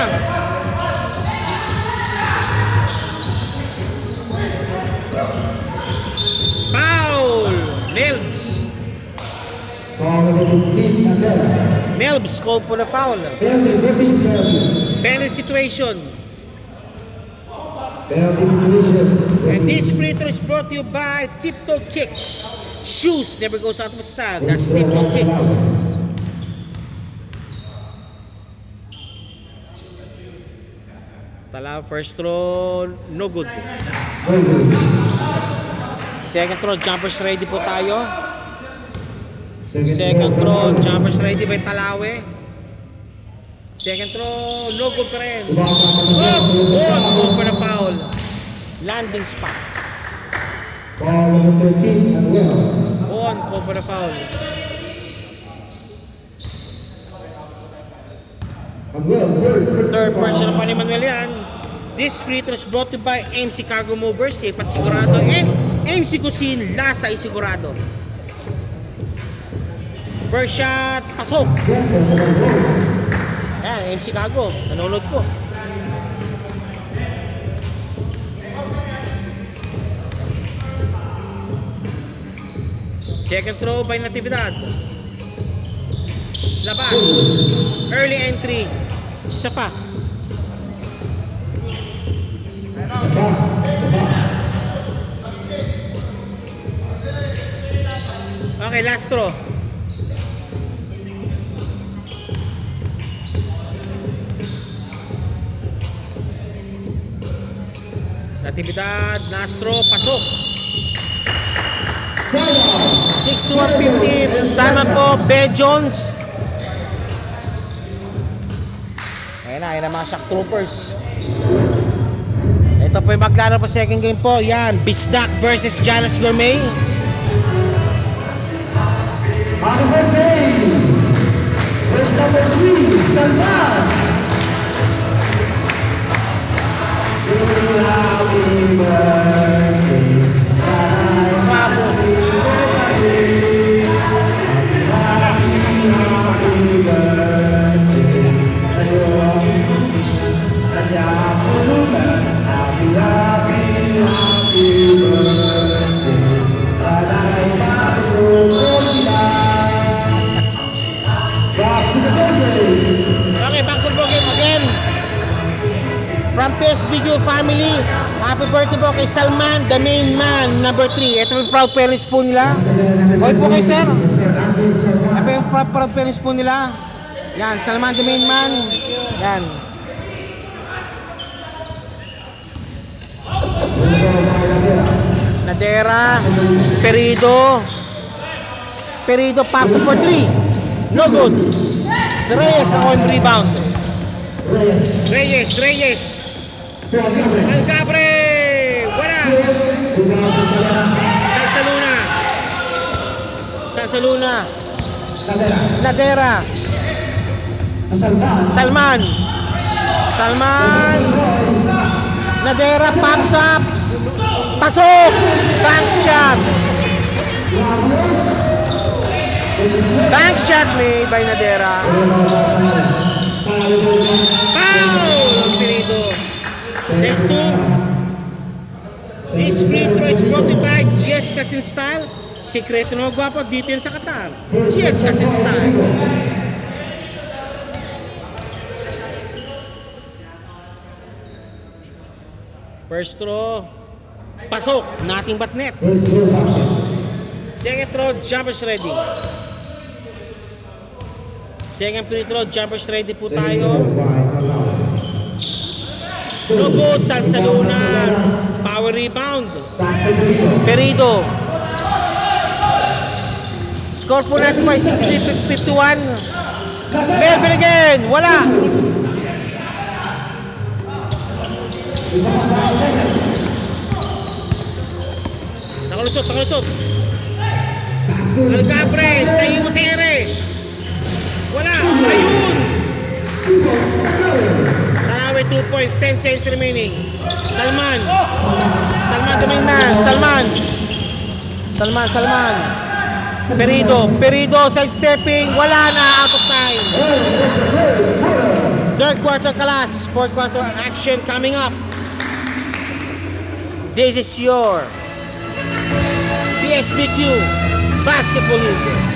Foul! Nelbs. Nelbs called for the foul. Penalty situation. And this free throw is brought to you by Tiptoe Kicks. Shoes never goes out of style. That's Tiptoe Kicks. Tala, first throw, no good. Second throw, jumpers ready po tayo. Second throw, jumpers ready by Talawe. Second throw, no good pa rin. Oh, oh, go for the foul. Landing spot. On, go for the foul. Third person naman ni Manuel yan. This free throw is brought to you by MC Cargo Movers, safe at sigurado. And MC Cuisine, lasa ay sigurado. First shot, pasok. Yan, MC Cargo, nanonood ko. Second throw by Natividad. Labas. Early entry. Isa pa. Okay, last throw. Natividad, last throw, pasok. 6 to 150. Tama po, Ben Jones. Ayan na, ayan na mga shock troopers. Ito po yung maglaro po second game po. Yan, Bisdak versus Jalas Gourmet. Happy birthday! Verse number three, Salman! Happy birthday, birthday po kay Salman, the main man, number 3. Ito yung proud parents po nila. Okay po kay sir. Ito yung proud, proud parents po nila. Yan, Salman, the main man. Yan. Nadera, Perido, Perido up for 3. No good. Reyes yung rebound. Reyes, Reyes. Alcabre! Wala! Salsaluna. Salsaluna. Ladera. Salman. Salman. Nadera pops up. Pasok! Bank shot. Bank shot made by Nadera. Foul! Pinito. Take two. This to you by GS Kasin Style. Sikreto na magwapo dito yan sa Qatar. GS Kasin Style. First throw. Pasok. Nothing but net. Second throw, jumpers ready. Second free throw, jumpers ready po tayo. No good, Salsaluna. Power rebound. Perido. Score po natin by 63-51. Melvin again. Wala. Nakalusot, nakalusot. Alcapre, tayo mo si Ere. Wala. Ayun. Tarawe 2 points, 10 seconds remaining. Salman. Salman man. Salman. Salman, Salman. Perido. Perido sidestepping. Wala na. Out of time. Third quarter class. Fourth quarter action coming up. This is your PSBQ Basketball League.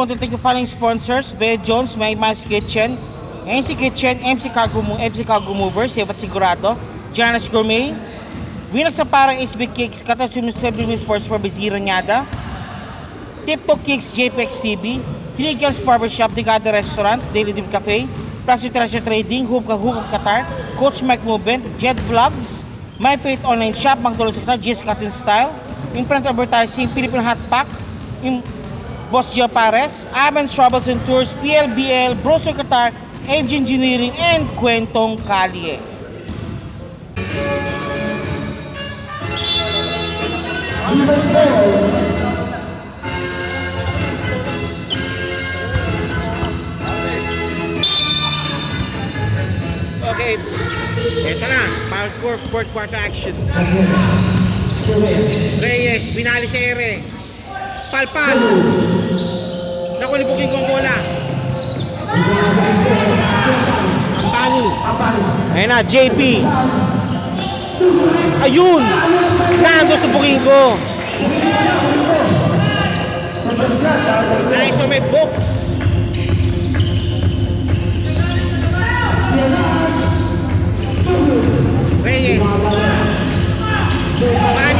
Want to thank the following sponsors, Bea Jones, My Miles Kitchen, MC Kitchen, MC Cargo, MC Cargo Movers, Sebat Sigurado, Janice Gourmet, Winag sa parang SB Cakes, Kata Sumisabli Sports for Bizira Nyada, TikTok Cakes, JPEX TV, Triggers Barbershop, Digada Restaurant, Daily Div Cafe, Plastic Treasure Trading, Hoop of Qatar, Coach Mike Movement, Jet Vlogs, My Faith Online Shop, McDonald's Qatar, GS Cotton Style, Imprint Advertising, Philippine Hot Pack, Boss Joe Pares, Avens Travels and Tours, PLBL, Broso Qatar, Edge Engineering, and Kwentong Kalye. Okay, eto na, parkour fourth quarter action. Reyes, binali si Ere. Palpal. Naku, libukin ko ang bola. Ampani. Ayun na, JP. Ayun! Nando sa ko. Nice on may box. Reyes. Ampani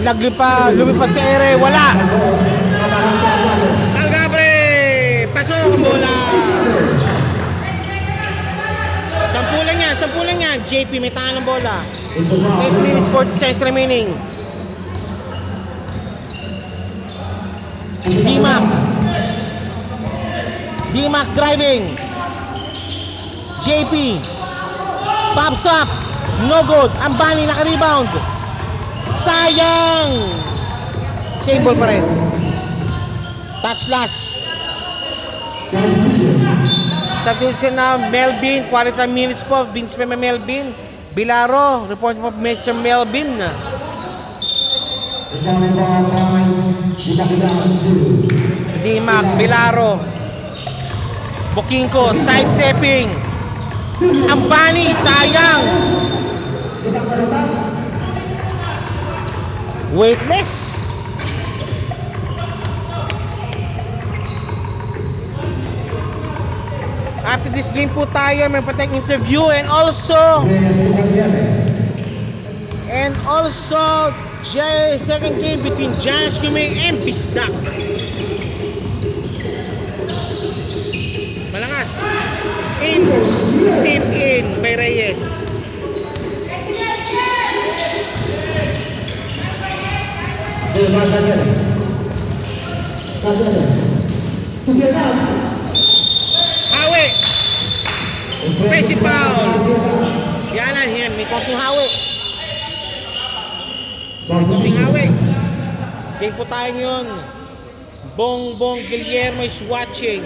naglipa, lumipad sa ere, wala. Algabre! Pasok ang bola! Sampulan yan, sampulan yan. JP may tangan ng bola. 8 minutes 40 seconds remaining. Dimac. Dimac driving. JP. Pops up. No good. Ambani naka-rebound. Sayang! Ball pa rin. Touch last. Substitution na Melvin, 40 minutes po. Vince may Melvin. Bilaro, report po Mr. Melvin. Dimac, Bilaro. Bukingko, side stepping. Ambani, sayang. Weightless. After this game po tayo, may patayang interview and also and also second game between Giants Kume and Bisdak. Malakas. In, tip in by Reyes. Hawi! Basic foul! Yan lang, yan. May konting hawi. Konting hawi. Game po tayo ngayon. Bongbong Guillermo is watching.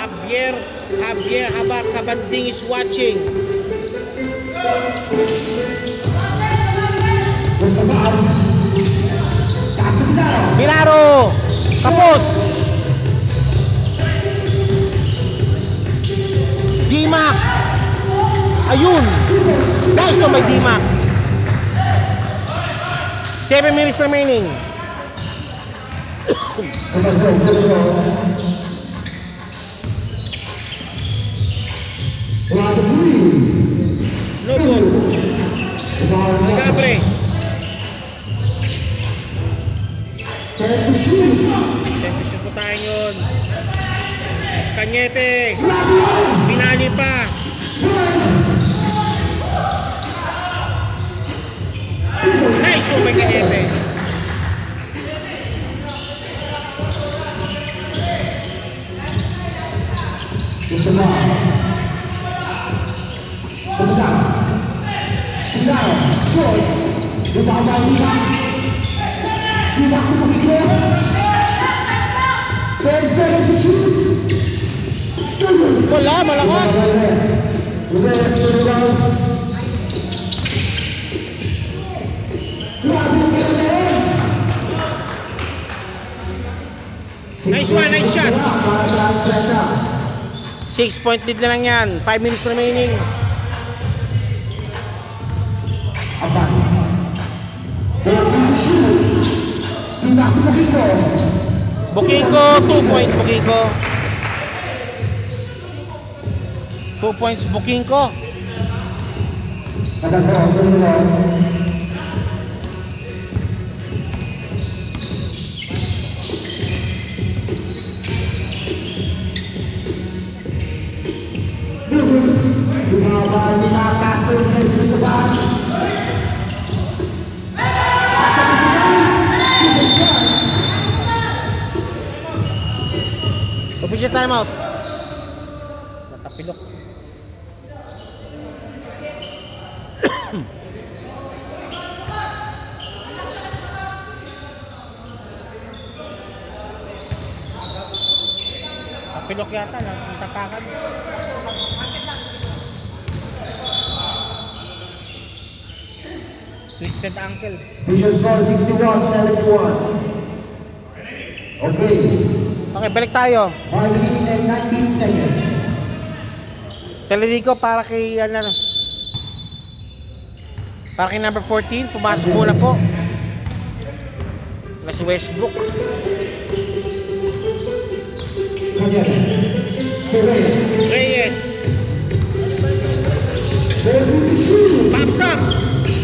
Javier, Javier Haba Kabanding is watching. Milaro! Kapos! Dimac! Ayun! Nice on by Dimac! 7 minutes remaining. No good. Gabre. Temptation po tayo yun. Kanyete. Pinali pa. Nice one by Kanyete. 6 point lead na lang yan. 5 minutes remaining. Bukiko, 2 points Bukiko. 2 points Bukiko. Official timeout. Natapilok. Tapilok yata lang, ang tapakan. Twisted ankle. Visual score 61-71. Okay, Okay, balik tayo. 5 Telerico para kay ano para kay number 14 pumasok muna po na si Westbrook. Reyes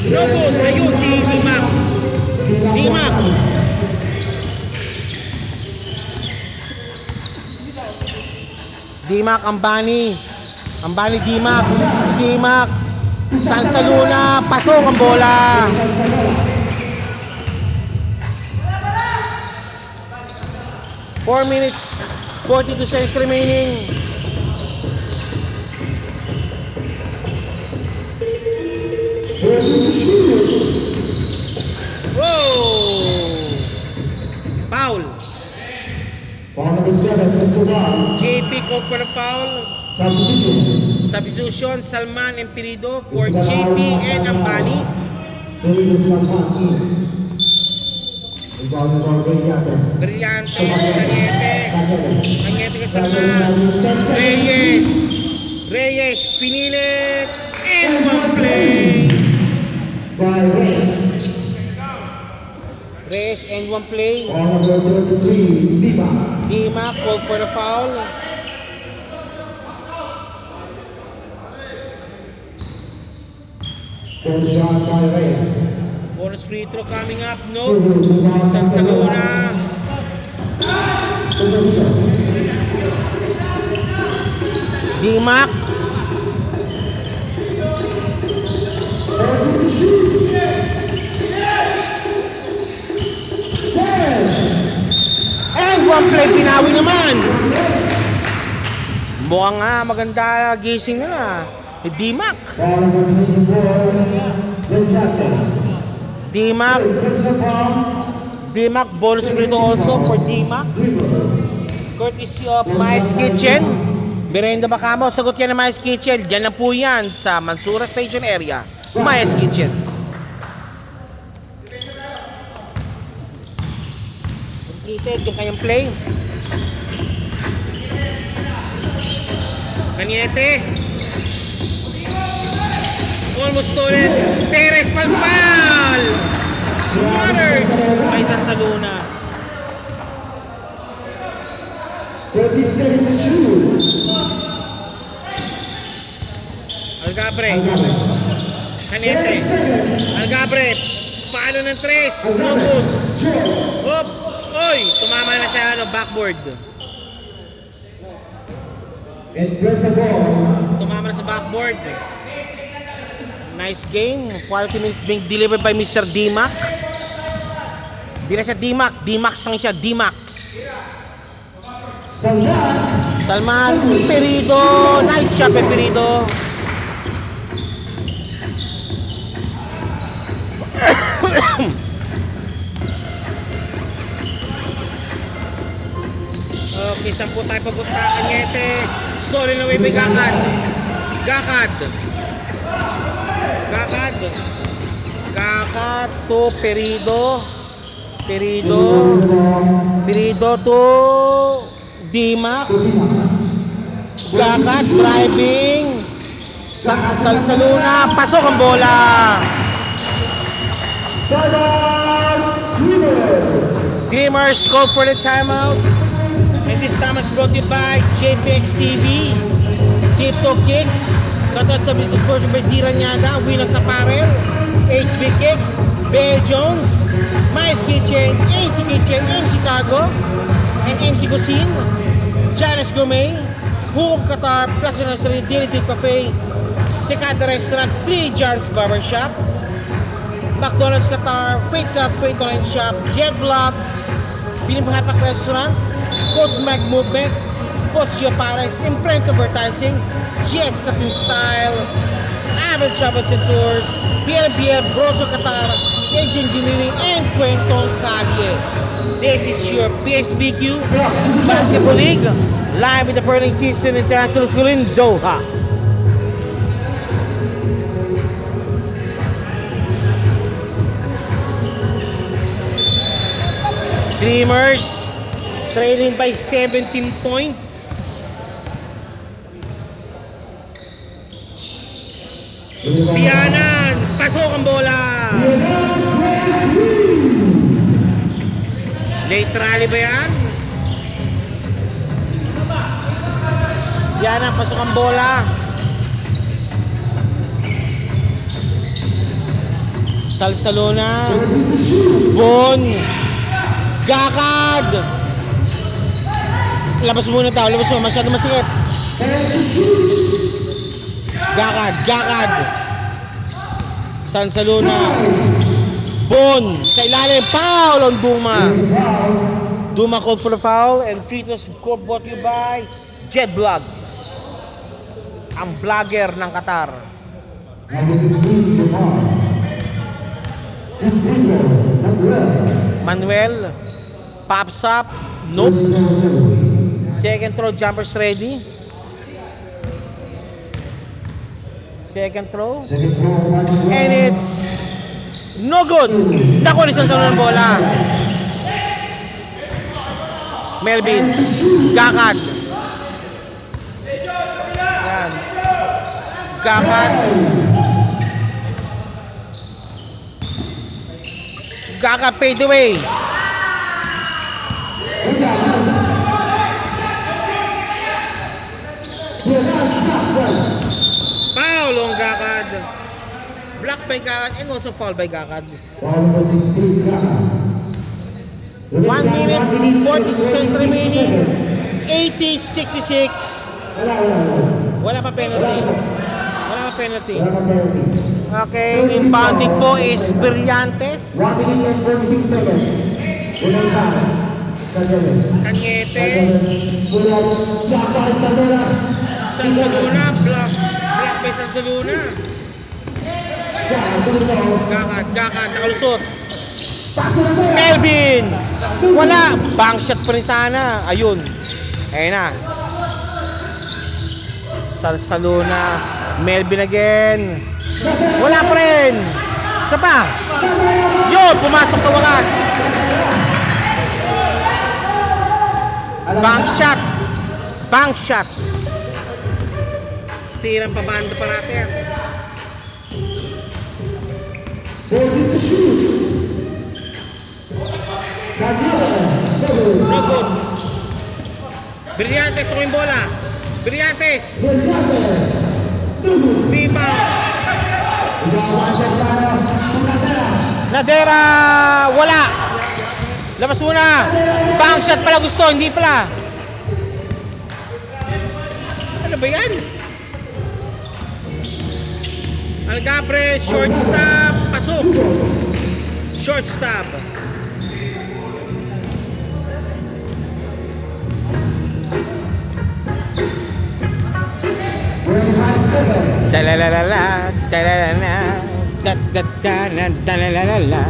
No good. Ayun, si Dimac. Dimac. Dimac, Ambani. Ambani, Dimac. Dimac. Sansa Luna. Pasok ang bola. Four minutes, 42 seconds remaining. Whoa! Foul. JP called for the foul. Substitution. Substitution, Salman Empirido for JP and Ambani. Peligro Salman Brillantes. Brillante, Cañete. Cañete. Cañete kay Cañete Salman. natin 10 seconds. Reyes. Reyes, pinilit. And one play. By Reyes. Reyes and one play. Ball number 33, Lima. Dima called for the foul. Full shot by Reyes. Bonus free throw coming up. No. rebound San Saluna. Dimac. And one play pinawi naman. Mukhang nga maganda gising nila. Eh, Dimac. Ball number 24, Brillantes. Dimac. Personal foul, Dimac bonus free throw also for dribblers. Courtesy of Mice Kitchen. Merenda ba kamo? Sagot yan ng Mice Kitchen. Diyan lang po yan sa Mansura Station area. Mice Kitchen. Completed yung kanyang play. Kanyete. Almost stolen. Perez Palpal! Waters! Ay, San Saluna. 13 seconds to shoot. Algabre. Algabe. 10 Canete. seconds. Algabre. Paano ng tres? Draw. Hop. Oy! Tumama na sa ano, backboard. And the ball. Tumama na sa backboard. Nice game. Quality minutes being delivered by Mr. D-Mac. Di na siya D-Mac. Lang siya. D-Max. Salman. Salman Perido. Nice shot by Perido. okay, saan po tayo papunta? Kanyete. Stolen away by Gakad. Gakad. Gakad. Gakad to Perido. Perido. Perido to Dimac. Gakat driving. Sa Salsaluna, pasok ang bola. Dreamers call for the timeout. And this time is brought to you by JPX TV, Crypto Kicks, kata sa Mr. Porto Bertira Nyada, Winang sa HB Kicks, Bear Jones, Mice Kitchen, AC Kitchen in Chicago, and MC Cuisine, Janice Gourmet, Hook Qatar, Plaza Nasri, Dilitil Cafe, Tekada Restaurant, 3 John's Barbershop, McDonald's Qatar, Fate Cup, Fate Online Shop, Jet Vlogs, Binibuhapak Restaurant, Coach Mag Movement, Post Pares, Imprint Advertising, GS Cutting Style, Avid Travels Tours, BLBL, Broso Qatar, Edge Engineering, and Quentin Calle. This is your PSBQ Basketball League, live with the Burning Season International School in Doha. Dreamers trailing by 17 points. Pianan, pasok ang bola. Late rally ba yan? Pianan, pasok ang bola. Salsalona. Bon. Gakad. Labas muna tao, labas mo. Masyado masikip. Gakad, gakad. Sansaluna. Bon. Sa ilalim, foul on Duma. Duma called for the foul and free score brought you by Jet Vlogs. Ang vlogger ng Qatar. Manuel. Pops up. Nope. Second throw, jumpers ready. Second throw. And it's no good. Naku, isang sa ng bola. Melvin. Gakad. Yan. Gakad. Gakad fade away. By Gakad and also foul by Gakad. 1 minute, 46 remaining. 80-66. Wala pa penalty. Wala pa penalty. Okay, inbounding po is Brillantes. 1 minute and 46 seconds. Unang time. Kanyele. Kanyete. Mula Sanora. Sansaluna. Block. Block by Sansaluna. Gakal Sanora. Gakad, Gakad, nakalusot. Na. Melvin! Wala! Bank shot pa rin sana. Ayun. Ayun na. Salsaluna. Melvin again. Wala pa rin. Isa pa. Yun, pumasok sa wakas. Bank shot. Bank shot. Tirang pabanda pa natin. Shoot. Kanyele. No good. Brillantes ako yung bola. Brillantes. Brillantes. Pagkatala. Nadera, wala. Labas muna. Bank shot pala gusto, hindi pala. Ano ba yan? Algabre, short stop, pasok. Short stop. Twenty-five seconds. Dalalala, dalalala, dat dat da dalalala,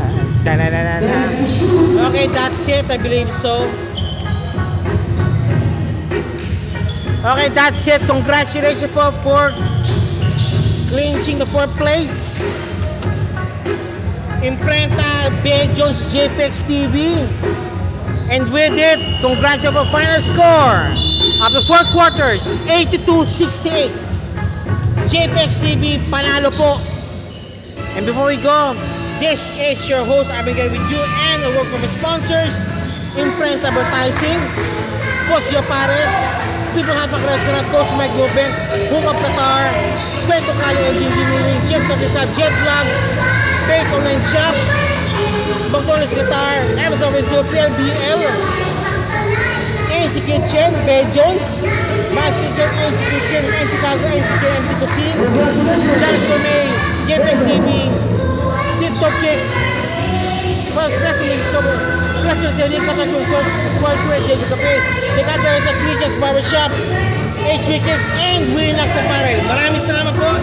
dalalala. Davis to shoot. Okay, that's it. I believe so. Okay, that's it. Congratulations for, for clinching the fourth place. Imprenta B. Jones JPEX TV. And with it, congratulations for final score of the four quarters, 82-68. JPEX TV, panalo po. And before we go, this is your host, Abigail with you, and a work of sponsors, Imprint Advertising, Cosio Pares, Stephen Hapak Restaurant, Coach Mike Lopez, Hook of Qatar, Kwento Kali Engine Engineering, Jet Kakisa, Jet Vlogs, Fake Online Shop, Bangkolis Guitar, Amazon Radio, PLBL, AC Kitchen, Bed Jones, Max Kitchen, AC Kitchen, NC Chicago, NC Kitchen, NC Cuisine. Dallas Gourmet, JPEX TV, TikTok Kicks, First Wrestling, so Wrestling Daily, Katakun Sports, Sports Red, Daily Cafe, The Gatherers at Regents Barbershop, HB Kicks, and Winak sa Parel. Maraming salamat po.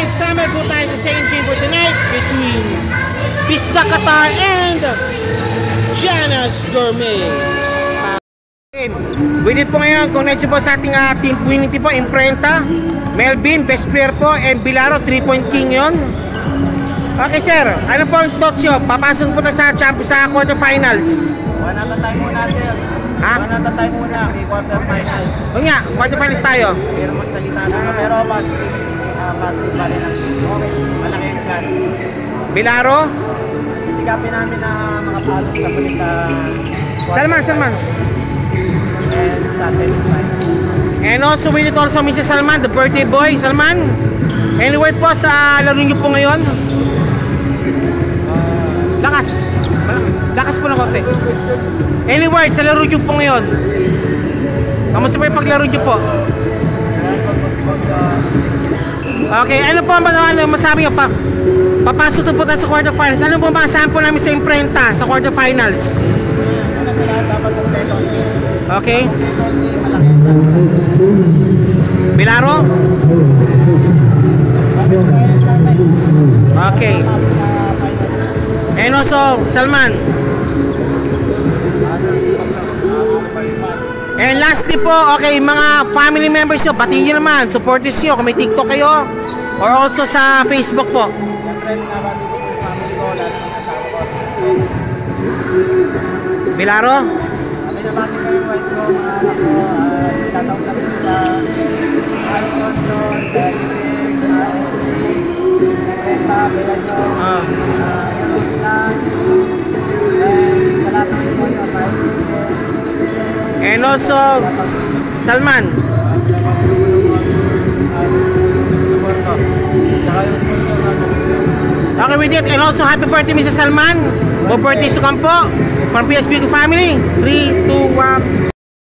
And summer po tayo sa second game for tonight between Pizza Qatar and Jana's Gourmet. With it po ngayon, connection po sa ating uh, team winning po, Imprenta, Melvin, best player po, and Bilaro, 3-point king yon. Okay sir, ano po ang thoughts nyo? Papasok po na sa, champ sa quarterfinals. One at a time muna, sir. Ha? One at a time muna. May quarter finals. O nga, quarterfinals tayo. Pero magsalita na. Pero positive, uh, positive pa rin ang Okay, malaki yung chance. Bilaro, Sisikapin namin na makapasok sa pulis sa Salman, Salman. and sa semifinals. And also with it also Mrs. Salman, the birthday boy, Salman. Anyway po sa laro nyo po ngayon. Malakas. Lakas po ng konti. Any words sa laro nyo po ngayon? Kamusta po yung paglaro nyo po? Okay, ano po ang ano, masabi nyo pa? Papasok po tayo sa quarterfinals. Ano po ba saan po namin sa imprenta sa quarterfinals? Okay. Bilaro? Okay. And also, Salman. And lastly po, okay, mga family members nyo, batiin nyo naman, supporters nyo, kung may TikTok kayo, or also sa Facebook po. Bilaro? Binabati ko yung wife ko, mga anak ko, sa mga sponsor, Renta, Ah. sa lahat ng sponsor, para sa And also, Salman. Okay with it. And also, happy birthday, Mrs. Salman. Happy birthday to Campo. From PS Beauty Family. 3, 2, 1.